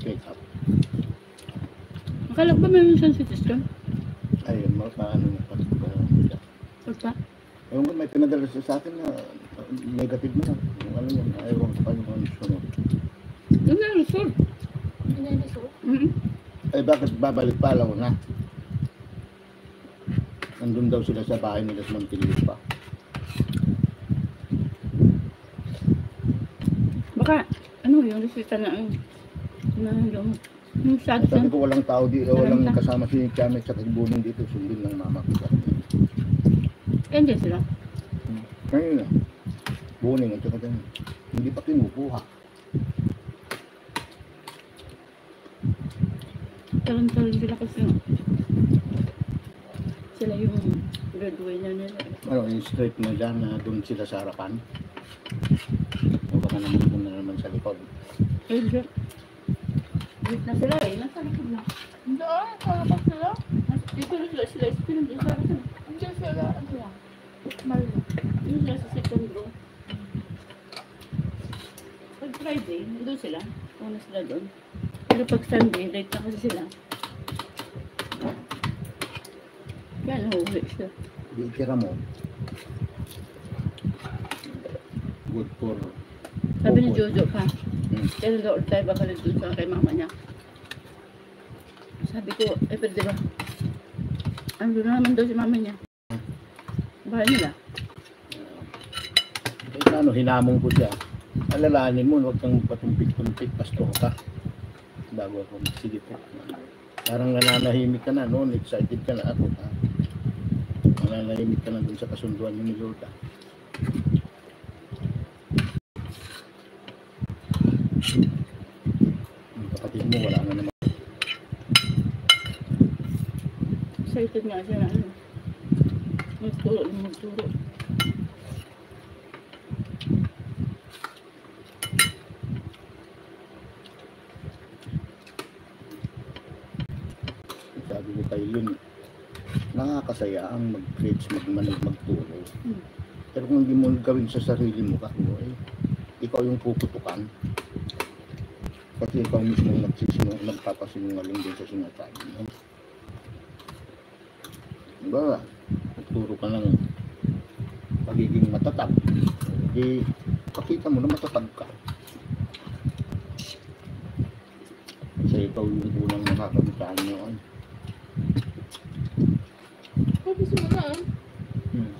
Okay, up. akala ko ba sensitive ka? Ayun, mga paano na pa. Huwag pa? Ewan ko, may pinadala siya sa akin na uh, negative na. Yung ano yun, ewan ko pa yung ano sunod. Yung na result. Mm-hmm. Eh bakit babalik pa alaw na? Nandun daw sila sa bahay nila sa Mantilis pa. Baka, ano yung resita na ang na yung yung sad Sabi na. ko walang tao dito, walang Walang kasama si Chamet sa kagbunin dito, sundin ng mama ko. Kaya dyan sila. Ngayon na, buning at saka dyan. Hindi pa kinukuha. Talon-talon sila kasi. Sila yung breadwinner nila. Ano, yung straight na dyan na doon sila sa harapan. O baka naman doon na naman sa likod. Eh, Wait na sila eh. Nasa likod na. Hindi ah, kala sila. Dito na sila sila. Sila dito sa akin. Andiyan sila. Ano yan? Mal. Dito sila sa second row. Pag Friday, nandun sila. Una sila doon. Pero pag Sunday, late na kasi sila. Kaya nahuwi siya. Di itira mo. Good for... Sabi ni. Jojo pa, Kaya daw tayo babalik dun sa kay mama niya. Sabi ko, eh pwede ba? Ano na naman daw si mama niya. Bahay nila. Eh, ano, hinamong ko siya. Alalahanin mo, huwag kang patumpik-tumpik, pasto ka. Bago ako, po. Parang nananahimik ka na noon, excited ka na ako. Ha? Nananahimik ka na dun sa kasunduan ni Lord. ha? Nagtutod nga siya na ano. Magturo, magturo. Sabi ko kayo yun, nakakasaya ang mag-preach, magmanig, magturo. Hmm. Pero kung hindi mo gawin sa sarili mo, kasi eh, ikaw yung puputukan. Kasi ikaw mismo nagsisinungaling, nagpapasinungaling din sa sinasabi mo. Diba? Turo ka ng pagiging matatag. Di, pakita mo na matatag ka. Kasi ikaw yung unang nakakamitaan. Ay. Focus mo na. ah. Hmm.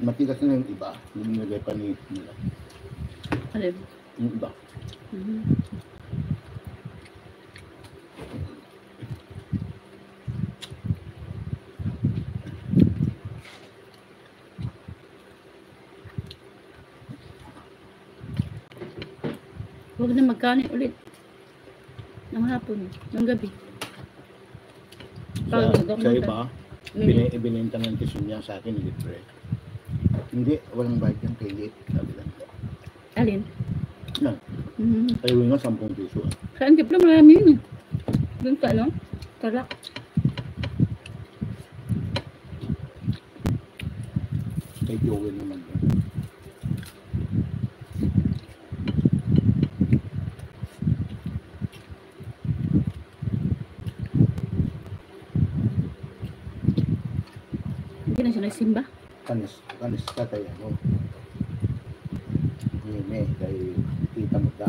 Matigas na yung iba. Yung nilagay pa ni nila. Alin? Yung iba. Mhm. Huwag na magkanin ulit. Ng gabi. Sa, sa iba, bini, ibinenta ng tisun niya sa akin, libre. Hindi, walang bayad yung kayit. Sabi lang. Alin? Yan. Mhm. Tayo nga, 10 piso. Saan ka pala marami yun eh. Doon ka, no? Tarak. Kay Joel naman yun. Siya nagsimba. Kanis, kanis ka tayo. Yun eh, kay tita mo ka.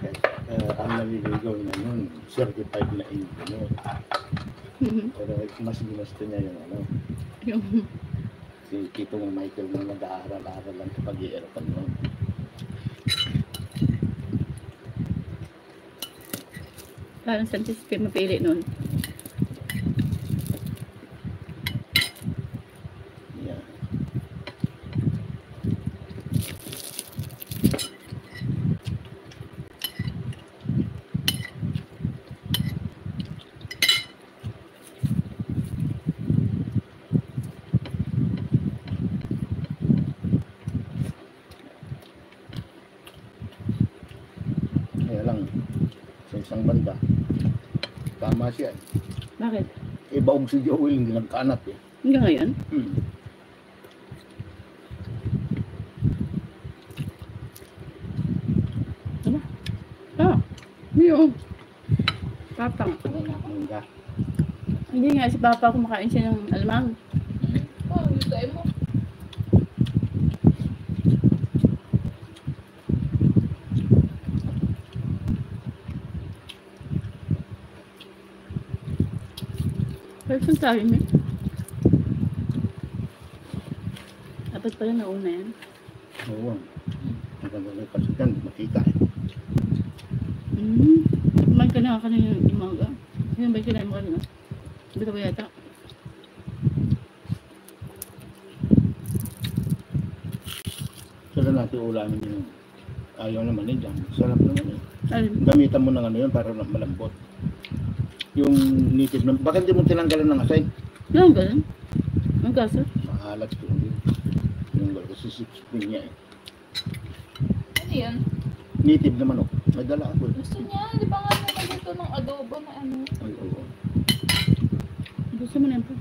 Kaya, eh, ang naliligaw na nun, certified na engineer. Mhm. Pero mas ginusto niya yung ano, Yung si Tito mo Michael na nag-aaral-aaral lang sa pag-iirapan nun. parang San Jose mapili nun. Yeah. Kaya lang, sa isang banda, tama siya. eh. Bakit? Eh, baog si Joel, hindi nagkaanap eh. Hanggang ngayon? Hmm. Ah, yun. Papang. Mangga. Hindi nga si Papa kumakain siya ng alamang. Oh, yung tayo mo. Saan tayo eh? Dapat pala nauna yan. Oo. Ang ganda na kasi dyan, makita eh. Hmm. Kumain ka na kanina yung imaga. Yan ba yung kinain mo kanina? Ka ba yata? Sala natin ulamin yung ayaw naman eh dyan. Sarap naman eh. Gamitan mo ng ano yun para malambot. Yung native na, bakit hindi mo tinanggalan ng asay? Yan ganun. Ang kaso? Yun. Yung gano'n, kasi sipsipin niya eh. Ano yan? Native na manok. May dala ako eh. Gusto niya, di ba nga nilagay ito ng adobo na ano? Ay, oo. Gusto mo na yan po.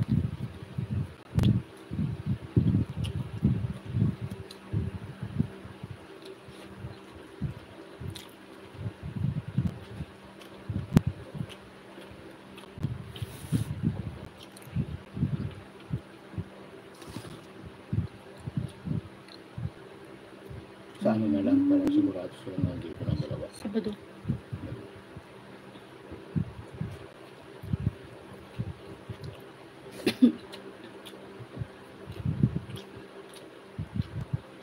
Sa ano na lang, para sigurado sila na hindi ko ng dalawa. Sabado.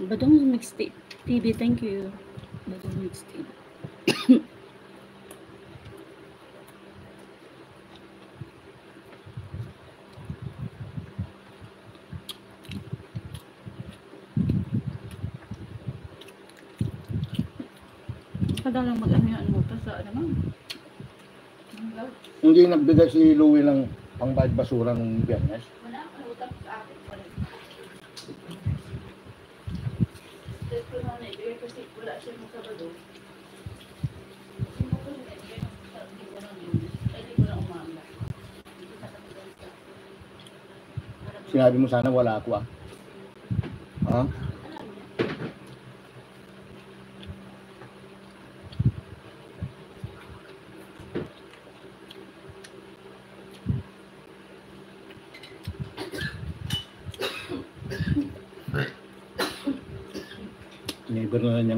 Badong Mixtape TV, thank you. Badong Mixtape. Kadalang mag-ano ano pa sa ano. Hindi nagbigay si Louie ng pangbayad basura nung biyernes. kasi wala siya ng Sabado. Sinabi mo sana wala ako ah. Ha? Huh?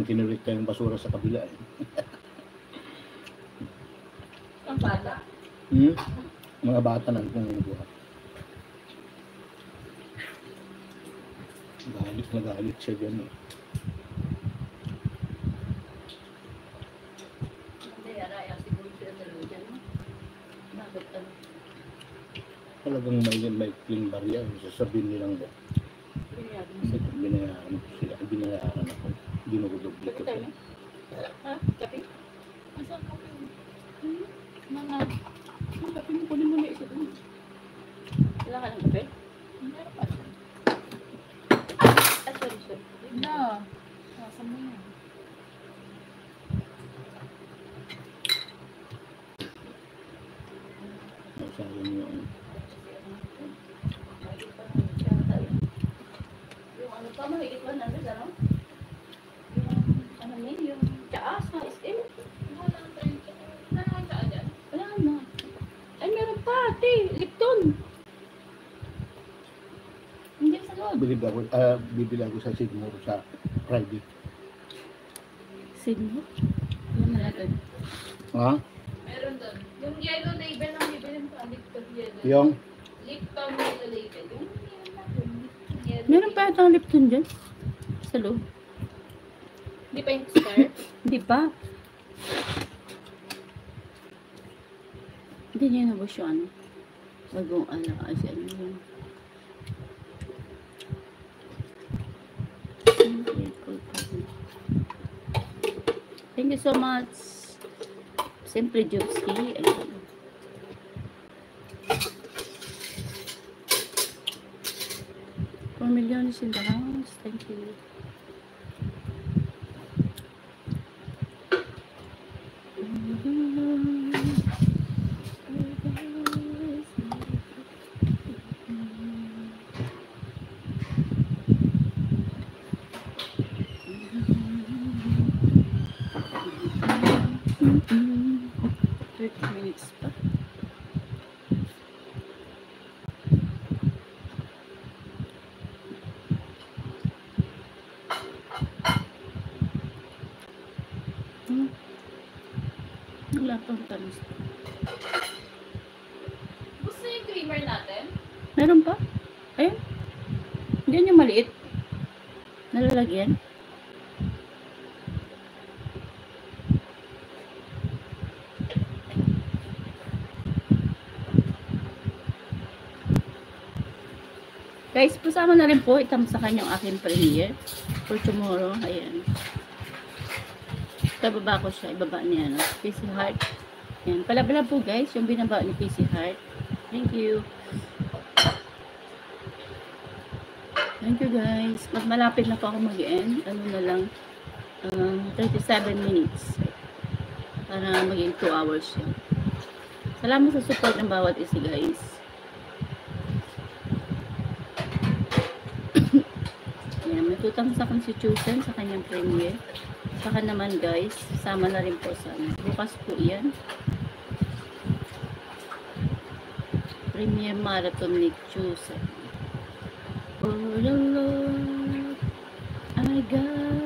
Na niyang kinulit yung basura sa kabila eh. Ang bata. Hmm? Mga bata na kung buhat. Galit na galit siya dyan eh. Ano? Talagang may, may clean barrier. Sasabihin nilang ba? Binayaran ko sila. Binayaran ako. Dinudubli ko. Bakit tayo? Ha? Kape? Asan kape? Hmm? Mga... Ang kape mo, kunin mo na isa dun. Kailangan ng kape? Meron pa. Ah, sorry, sorry. Yun na. Nasa mo yan. Sayang yung Yung ano pa, mahigit 100, ano? Yung, ano niya, yung tsaa sa SM. Wala nang tayo. Wala nang tayo dyan. Wala na. Ay, meron pa, ate. Lipton. Sa. Bibili ako, ah, bibili ako sa Sigmuro sa private. Signo? Ano na natin? Ha? Meron doon. Yung yellow label ang bibilin ko. Lipton yellow. Yung? Lipton yellow label. Yung yellow Meron pa ang Lipton dyan. Sa loob. Hindi pa yung star? Hindi pa. Hindi niya nabos yung ano. Bagong ala kasi ano yun. Thank you so much. Simple Jobski. Four million is in the house. Thank you. Thirty minutes pa. Hmm. Wala pang tamis. Gusto yung creamer natin? Meron pa? Ayun. Hindi yung maliit. Nalalagyan. Guys, pasama na rin po itang sa kanyang aking premiere for tomorrow. Ayan. Ibaba ko siya. Ibaba niya. No? PC Heart. Ayan. Pala-pala po guys, yung binaba ni PC Heart. Thank you. Thank you guys. Mas malapit na po ako mag-end. Ano na lang. Um, 37 minutes. Para maging 2 hours yun. Salamat sa support ng bawat isa guys. Tutang sa constitution sa kanyang premiere. Saka naman guys, sama na rin po sa ano. Bukas po yan. Premiere Marathon ni. For the Lord, I got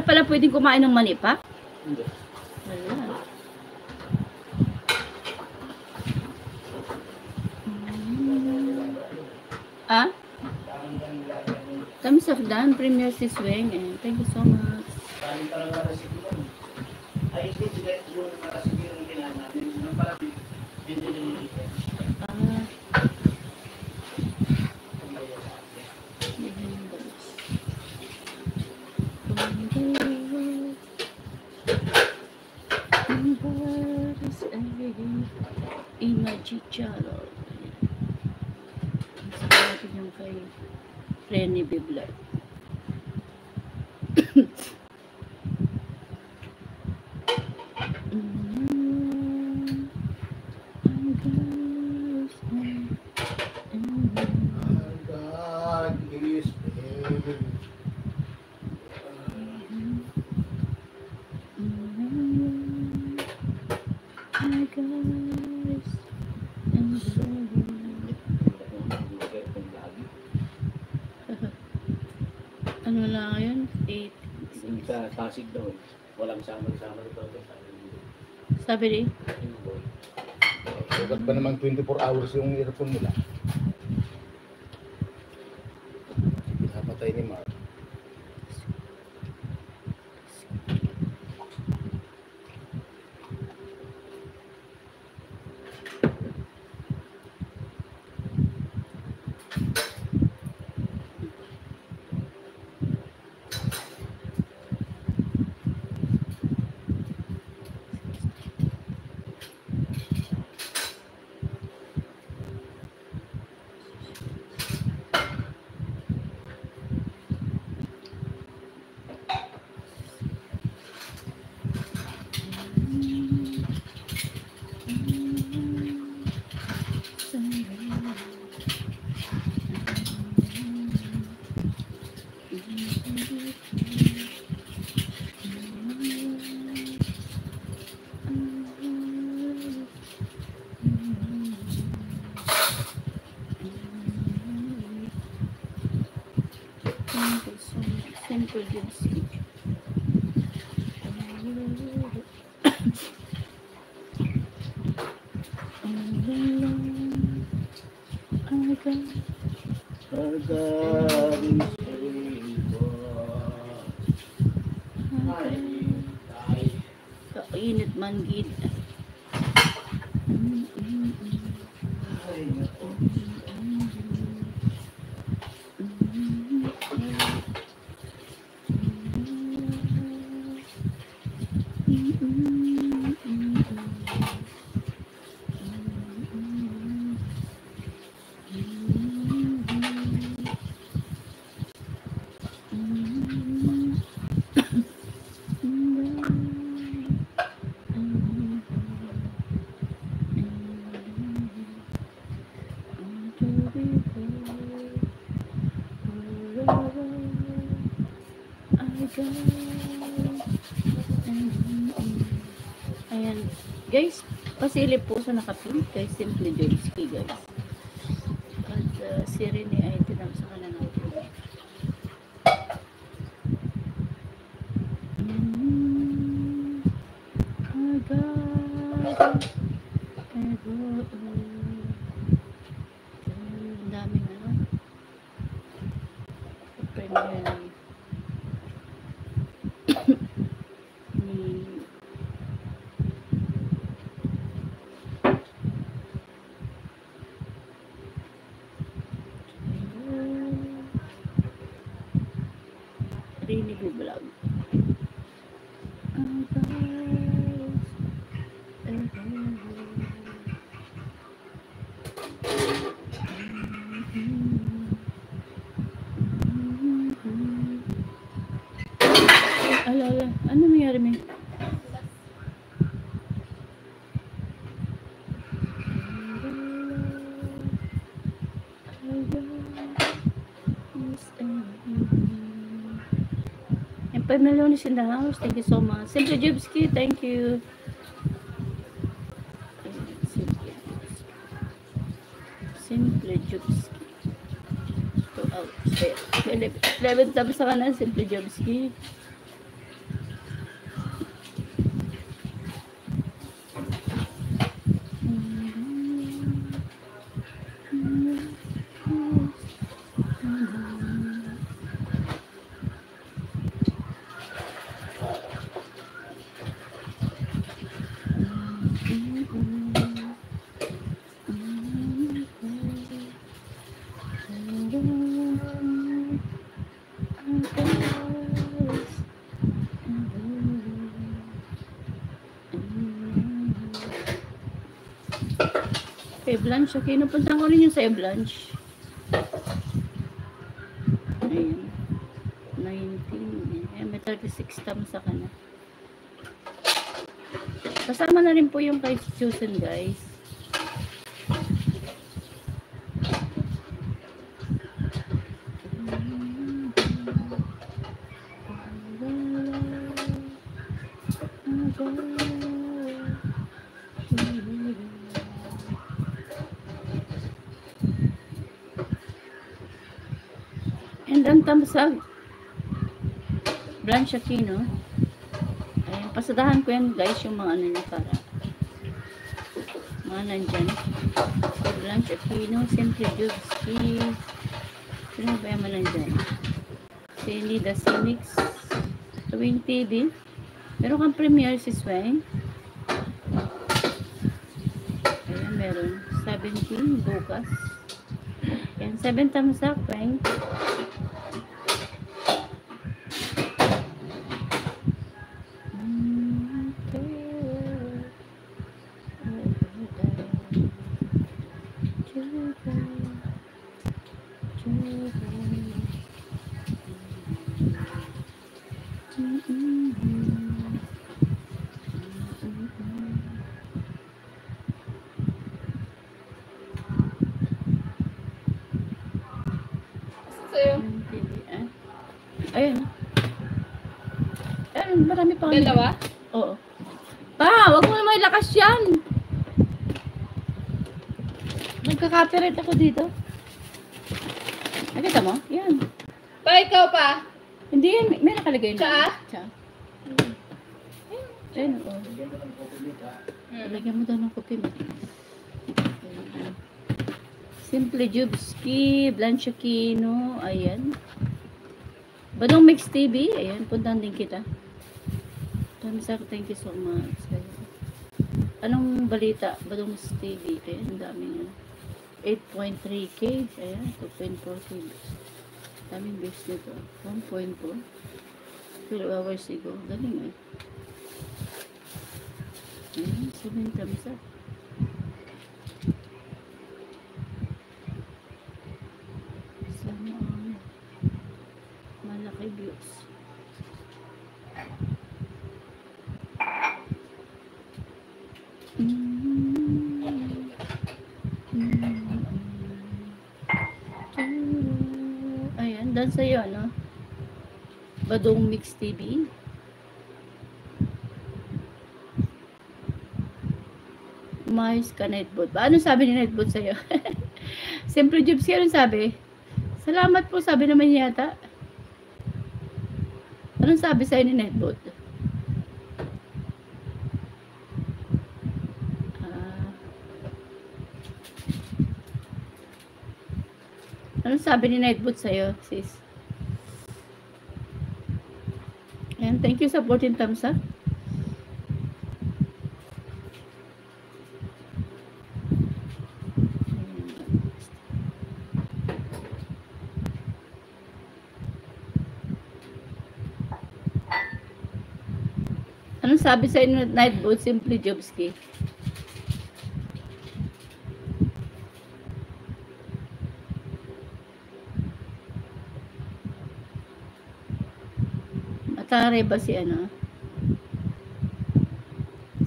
tayo pala pwedeng kumain ng mani pa? Hindi. Wala. Ah? Thumbs up dan, Premier Sisweng. Thank you so much. Imagicharo. Sabi natin yung kay Renny Bibler. Mm, I'm gonna stay. Mm. God is able. Ano na ngayon? 8. Yung sa Pasig daw, walang sama-sama ito. Sabi ni, Dapat ba naman 24 hours yung earphone nila? Po sa nakapili kay Simply Joyski, guys. 5 million is in the house. Thank you so much. Simple Jibski, thank you. Simple Jibski. To out. 11 times na ka na, Simple Jibski. Blanche, okay. Napunta ko rin yung sa Blanche. Ayan. 19. Ayan, may 36 tams sa kana. Kasama na rin po yung kay Susan, guys. And ang tamsag, Blanche Aquino. Ayan, pasadahan ko yan guys, yung mga ano niya para mga nandyan. Si Blanche Aquino, Simply Jubski. Sino ba yung nandyan? Si Nida Simix. Tuwing TV. Meron kang premiere si Swain. Ayan, meron. 17 bukas. Ayan, 7 thumbs up, Frank. nag-start ako dito. Nakita mo? Yan. Pa, ikaw pa? Hindi yan. May nakalagay na. Tsa? Tsa. Ah? Hmm. Ayun, oo. Oh. Lagyan mo daw ng kopi mo. Simple Jubski, Blanchakino, ayan. Badong Mix TV, ayan, puntahan din kita. Tamisak, thank you so much. Anong balita? Badong Mix TV, ayan, ang dami 2.3 caves. Ayan, 2.4 caves. Daming base nito. 1.4. 12 hours ago. Galing eh. Ayan, so many up. Sana ang malaki views. Ayan, dahil sa'yo, ano? Badong Mix TV. Umayos ka, Nightbot. Ano sabi ni Nightbot sa'yo? Siyempre, Jibs, ano sabi? Salamat po, sabi naman yata. Anong sabi sa'yo ni Nightbot? Sabi ni Nightbot sa'yo, sis? Ayan, thank you sa 14 thumbs up. Anong sabi sa inyo Nightbot? Simply Jobski. Matare ba si ano?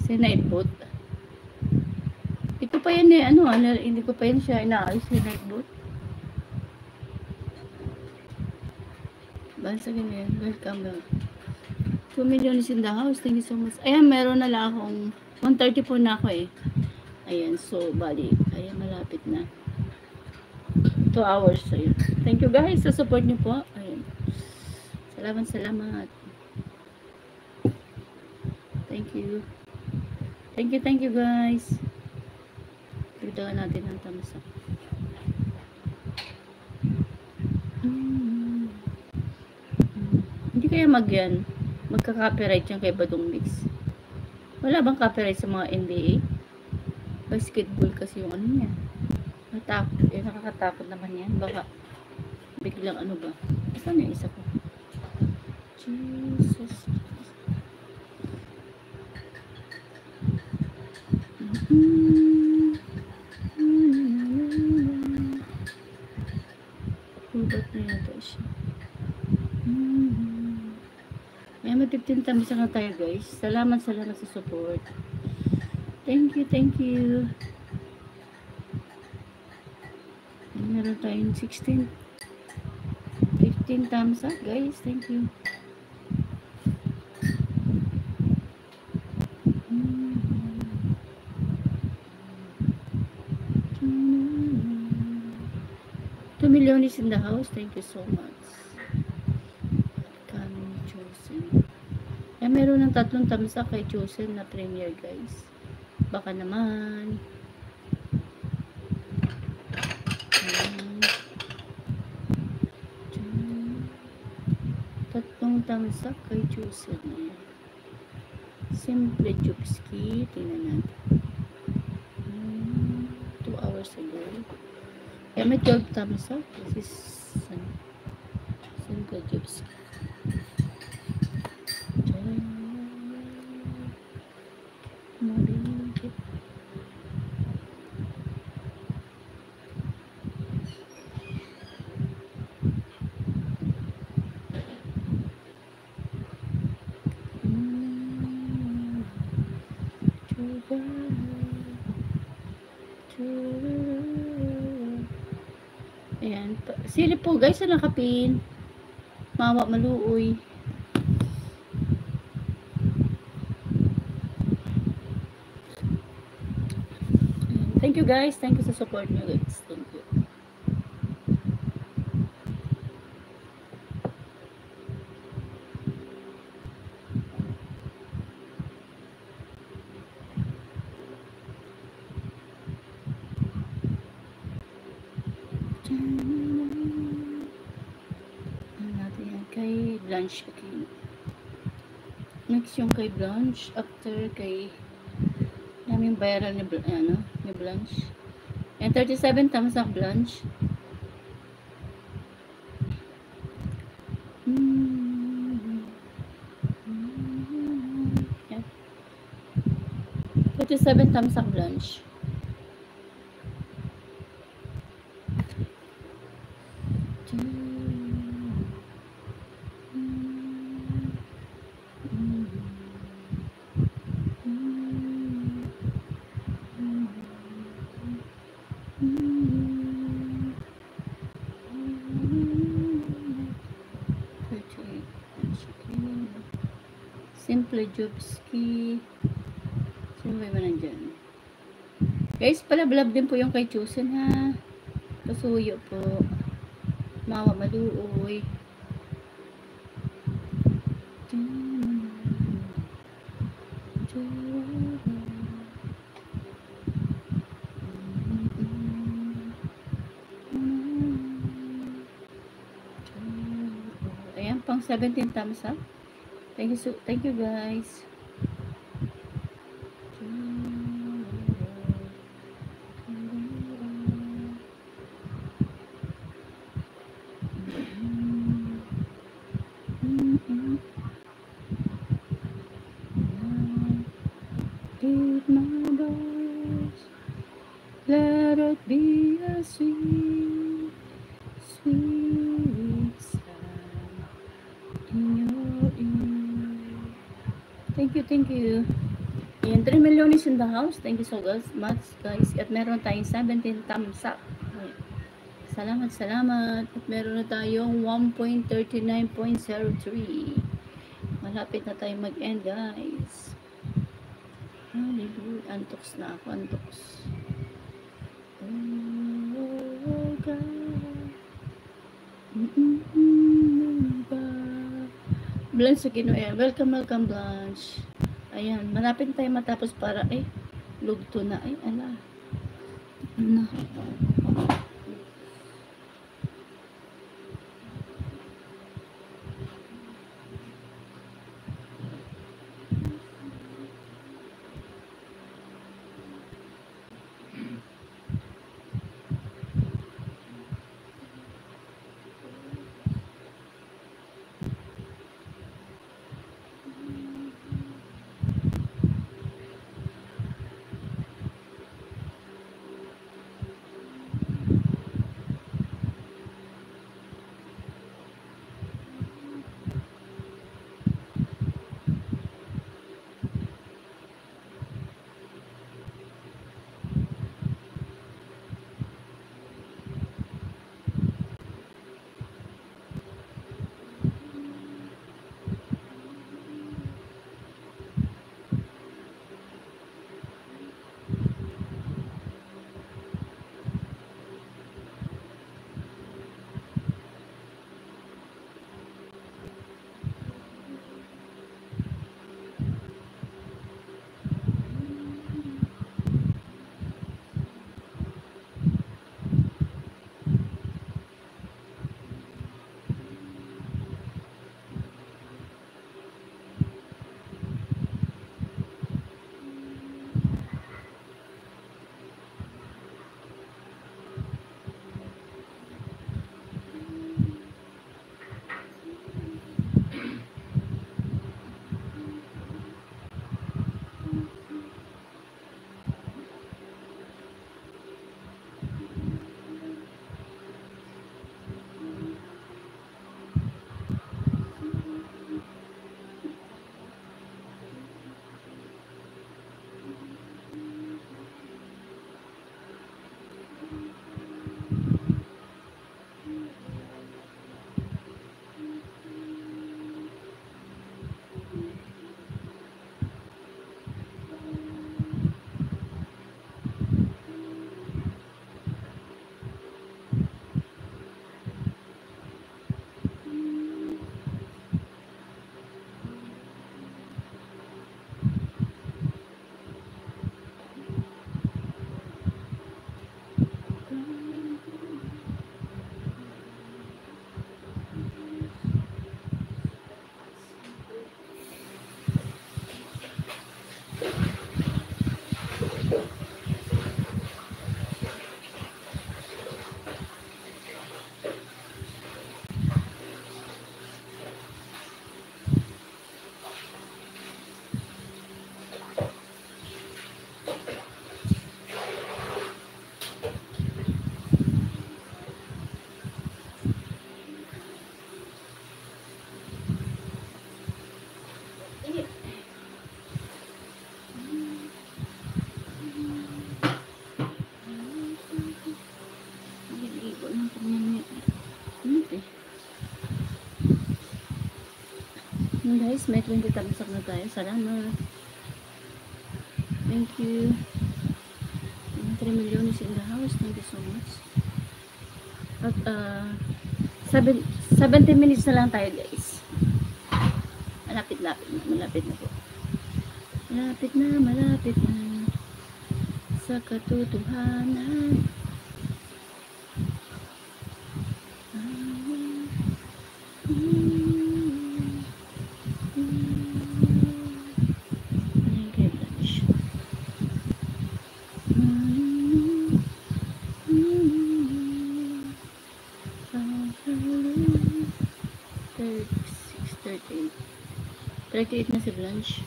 Si Nightbot? Ko pa yan eh, ano, ano, hindi ko pa yan siya inaayos si Nightbot. Bansa ganyan, welcome back. 2 million is in the house. Thank you so much. Ayan, meron na lang akong 130 po na ako eh. Ayan, so bali. Ayan, malapit na. 2 hours. So. Thank you guys sa support niyo po. Ayan. Salamat, salamat. Thank you. Thank you, thank you guys. Pagdagan natin ang thumbs up. Mm. Hindi kaya mag yan magka-copyright yan kay Badong Mix. Wala bang copyright sa mga NBA? Basketball kasi yung ano niya. Natakot. Eh, nakakatakot naman yan. Baka biglang ano ba? Saan yung isa ko? Jesus. Kumbat na yata siya. Mm-hmm. Ayan, may 15 times na tayo guys. Salamat, salamat sa support. Thank you, thank you. Meron tayong 16. 15 thumbs up guys. Thank you. The house. Thank you so much. Coming chosen. Eh, meron ng tatlong thumbs up kay chosen na premier guys. Baka naman. Tatlong thumbs kay chosen. Simple Jupski. Tingnan natin. Hmm, Two hours ago. Kaya may 12 thumbs up. This is ano, Simple Jupski. Diyan. Mabigat. Mm. Chuba. Chuba. Ayan. pa- Sili po guys sa nakapin. Mawa maluoy. Thank you guys. Thank you sa support nyo guys. Thank you. Ano natin yan? Kay Blanche. Okay. Next yung kay Blanche. After kay naming viral ni, ano, ni Blanche. And 37 thumbs up Blanche. Mm. Mm. Yan. 37 thumbs up Blanche. Simple Jobski. Sino ba ba nandyan? Palablab din po yung kay Chusen ha. Pasuyo po. Mawa maluoy. Ayan, pang 17 thumbs up. Thank you, so, thank you guys. Take my voice, let it be a sweet, sweet sound in your ear. Thank you, thank you. Ayan, 3 million is in the house. Thank you so much guys. At meron tayong 17 thumbs up. Salamat, salamat. At meron na tayong 1.39.03. Malapit na tayong mag-end guys. Hallelujah. Antoks na ako, antoks. Oh, God. Mm-mm, ba- Blanche welcome, welcome Blanche. Ayan, malapit tayo matapos para, eh, lugto na, eh, ala. Ano? Ayan guys, may 20 thumbs up na tayo. Salamat. Thank you. Ayan, 3 million is in the house. Thank you so much. At uh, seven- 70 minutes na lang tayo guys. Malapit-lapit na. Malapit na po. Malapit na, malapit na. Sa katotohanan. Thirty-eight na si Blanche.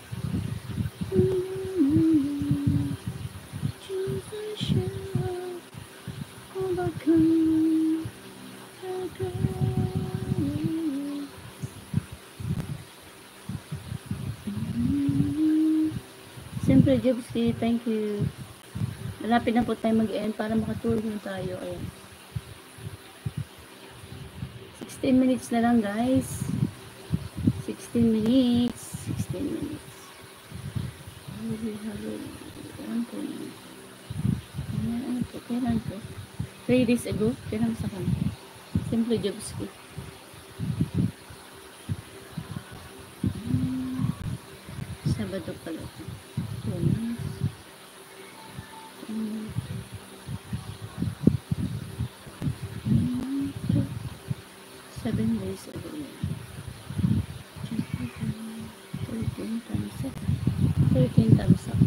Siyempre, Jobsy, thank you. Malapit na po tayo mag-end para makatulog na tayo. Ayan. 16 minutes na lang, guys. 16 minutes. 16 minutes. Hallelujah, hallelujah. Ayan po. Ayan, ano po. Kailan po? 3 days ago. Kailan sa kanya? Simple Jobsky. Hmm. Sabado pala ito. Lunes. Hmm. Hmm. Seven days ago. Thirteen times up. Thirteen times up.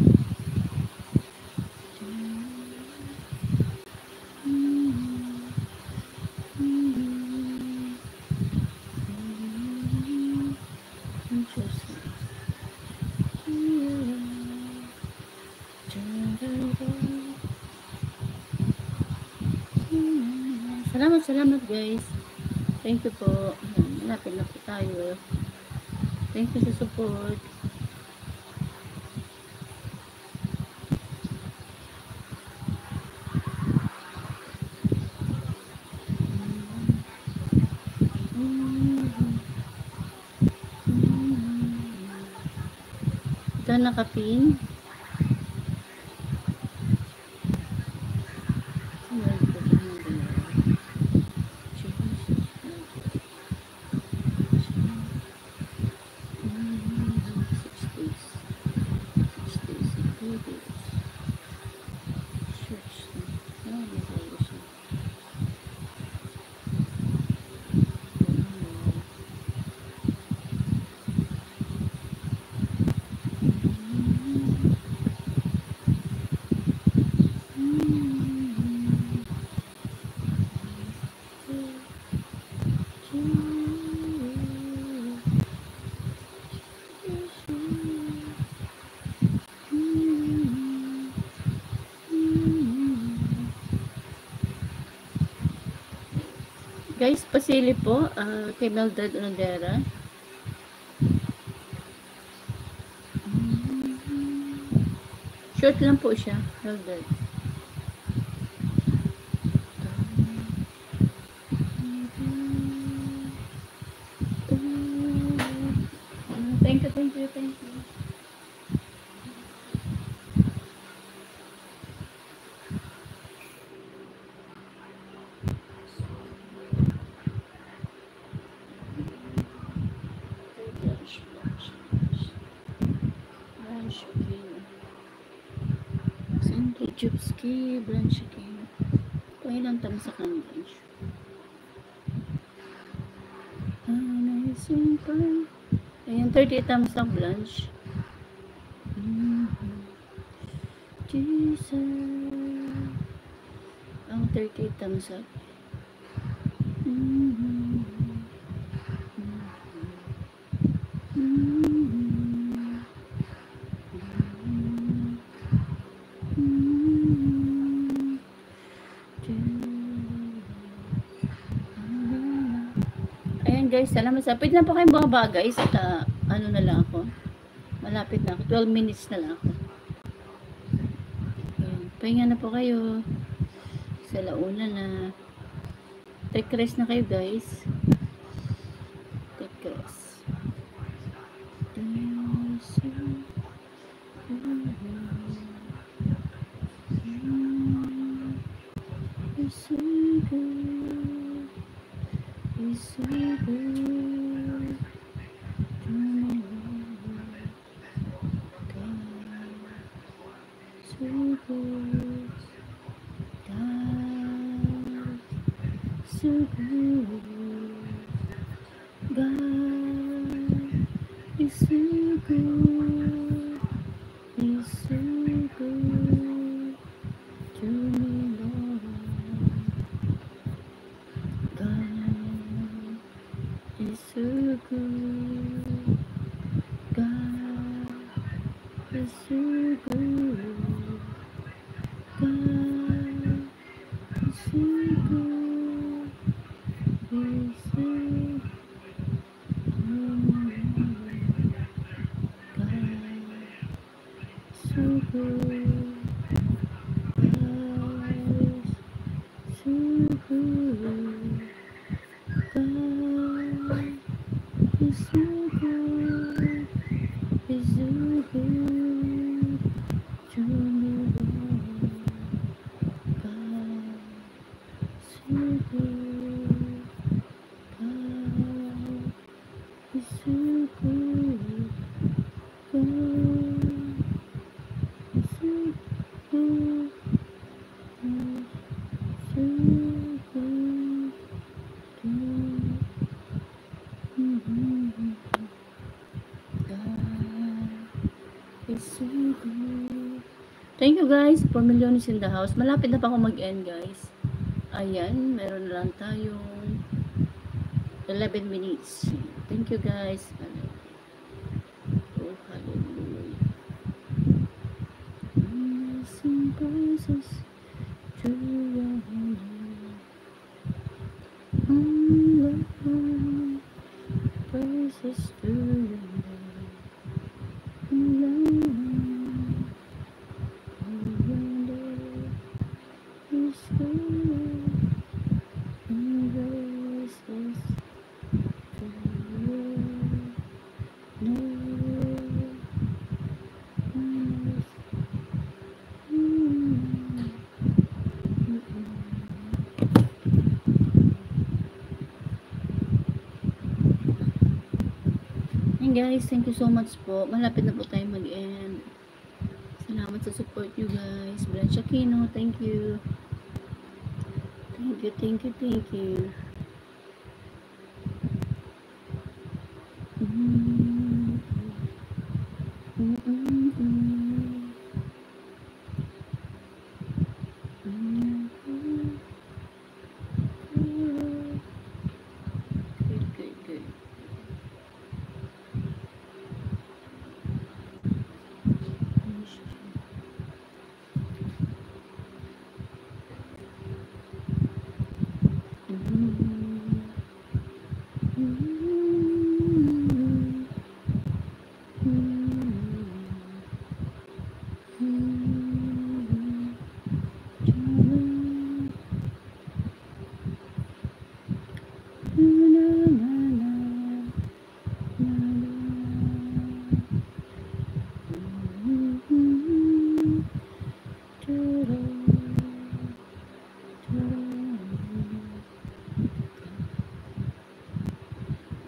Interesting. Salamat, salamat guys. Thank you po. Ayan, Malapit na po tayo. Thank you sa support. Ito nakapin. Pasili po ah, kay Mildred Onodera. Short lang po siya, Mildred. Thank you, thank you, thank you. Blanche, blanche, blanche. Blanche King. Sandra Jubski, Blanche King. Kailan tama sa kanya, Blanche? Amazing Fun. 38 thumbs up, Blanche. Jesus. Ang 38 thumbs up. Guys, salamat sa. Pwede na po kayong bumaba guys at ah, ano na lang ako. Malapit na ako. 12 minutes na lang ako. Ayan. Pahinga na po kayo. Sa launa na. Take rest na kayo guys. YouTube. nyo guys, 4 million is in the house. Malapit na pa ako mag-end guys. Ayan, meron na lang tayong 11 minutes. Thank you guys. guys. Thank you so much po. Malapit na po tayo mag-end. Salamat sa support you guys. Blanche Aquino, thank you. Thank you, thank you, thank you.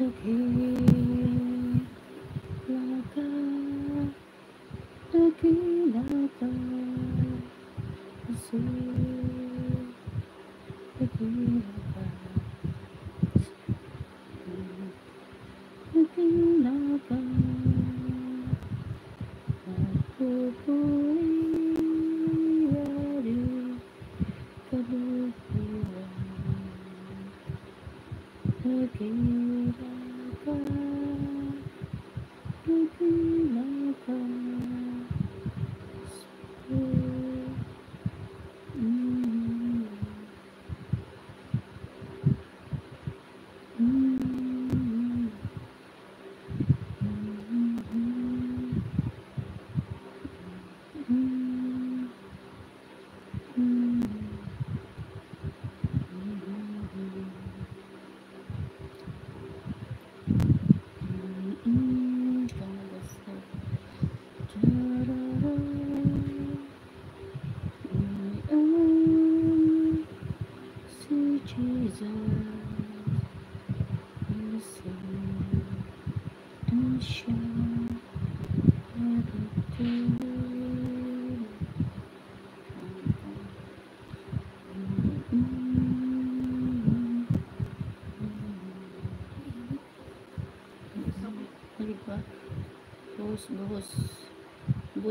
Okay.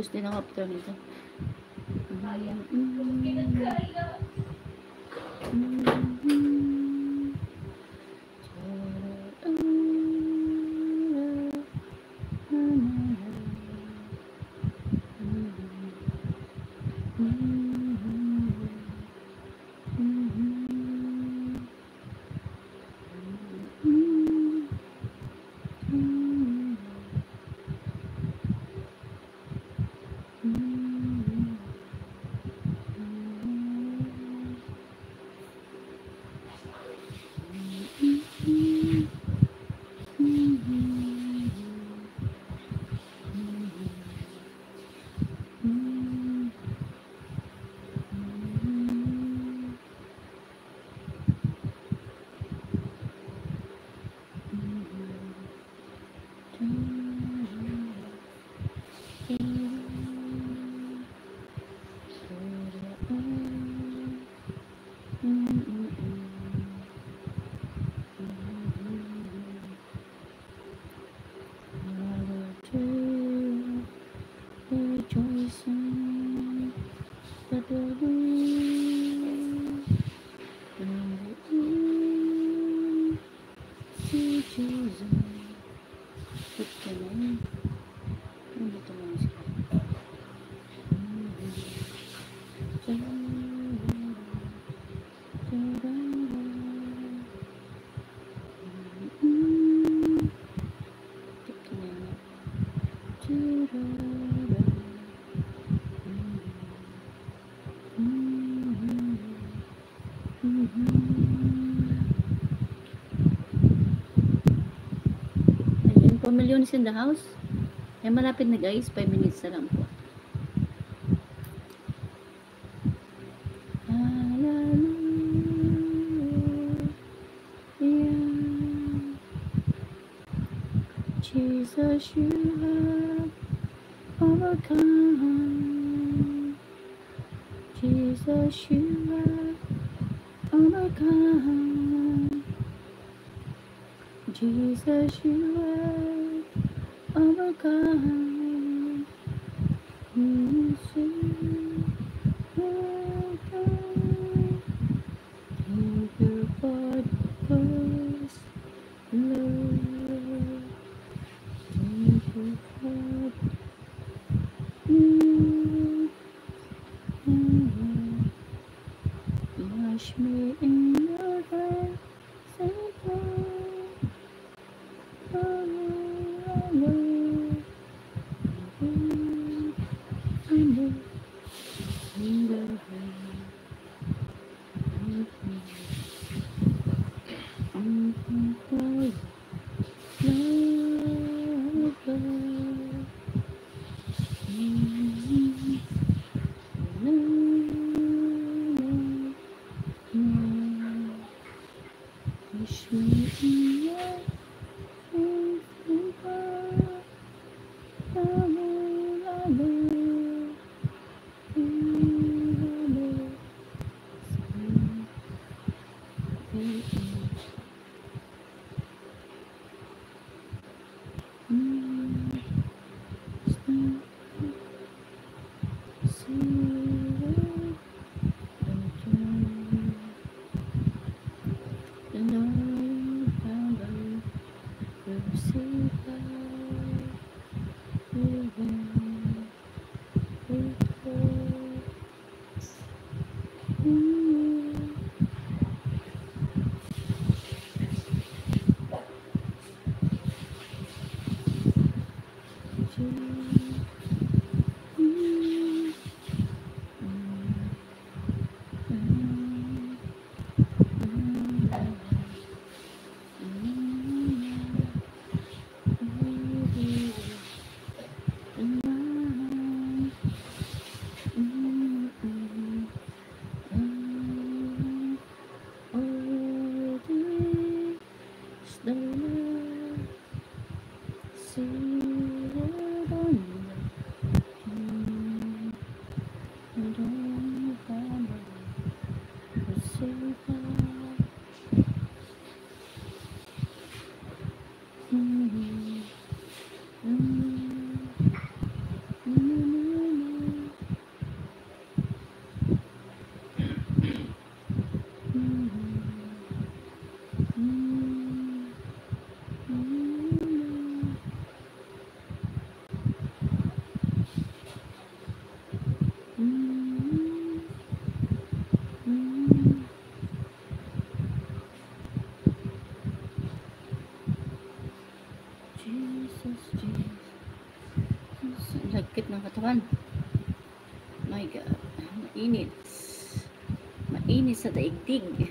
Buhos din ako after nito. Ayun po, millions in the house. Ay, malapit na guys. 5 minutes na lang po. Jesus, you have overcome. Jesus, you have overcome. Jesus, you have overcome. Jesus, katawan. My God. Mainit. Mainit sa daigdig.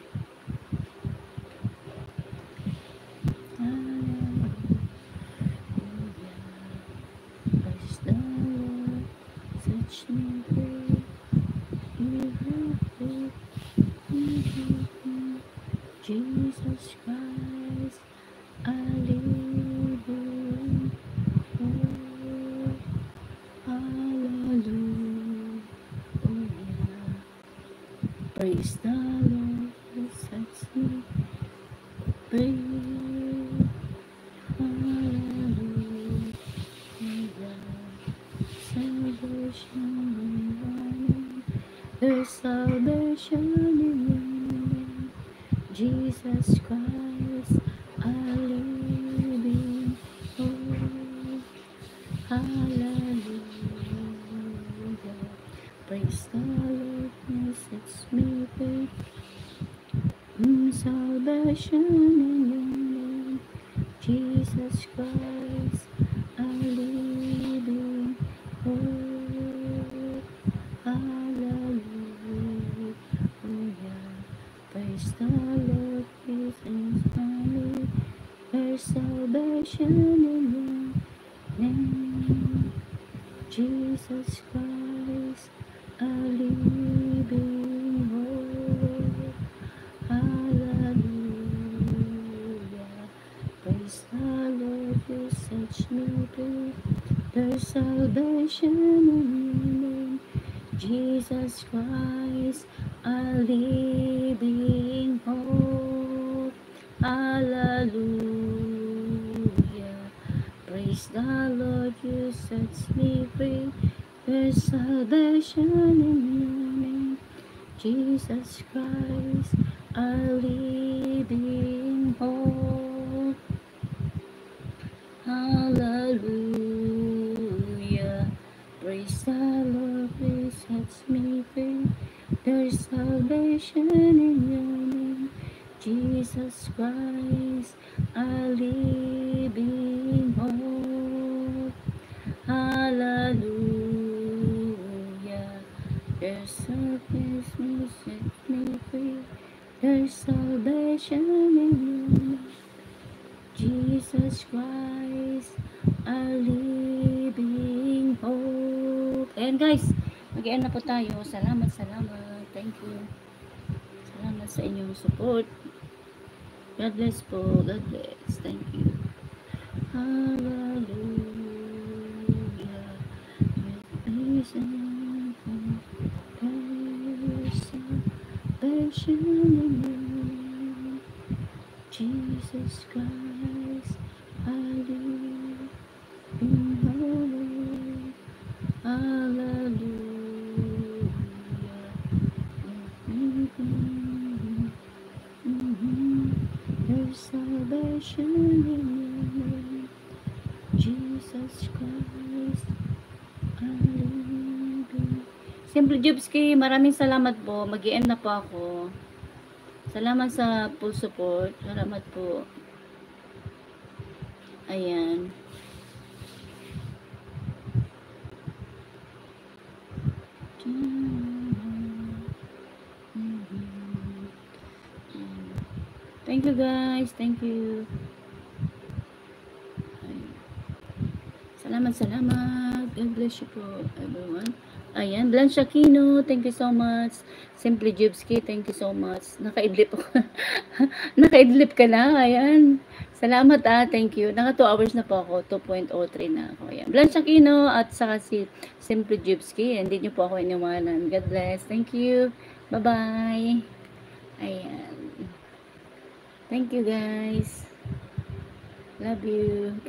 Jesus Salamat, salamat. Thank you. Salamat sa inyong support. God bless po. God bless. Thank you. Hallelujah. Jesus Christ, I live in hope. Hallelujah. Mhm. Mhm. There's salvation in your name. Jesus Christ, I live in Simple Jubski, maraming salamat po. mag na po ako. Salamat sa full support. Salamat po. Ayan. Thank you guys. Thank you. Salamat, salamat. God bless you po, everyone. Ayan, Blanche Aquino, thank you so much. Simply Jubski, thank you so much. Nakaidlip ako. Nakaidlip ka na, ayan. Salamat ah, thank you. Naka 2 hours na po ako, 2.03 na ako. Ayan. Blanche Aquino at saka si Simply Jubski. Hindi niyo po ako iniwanan. God bless. Thank you. Bye-bye. Ayan. Thank you guys. Love you. God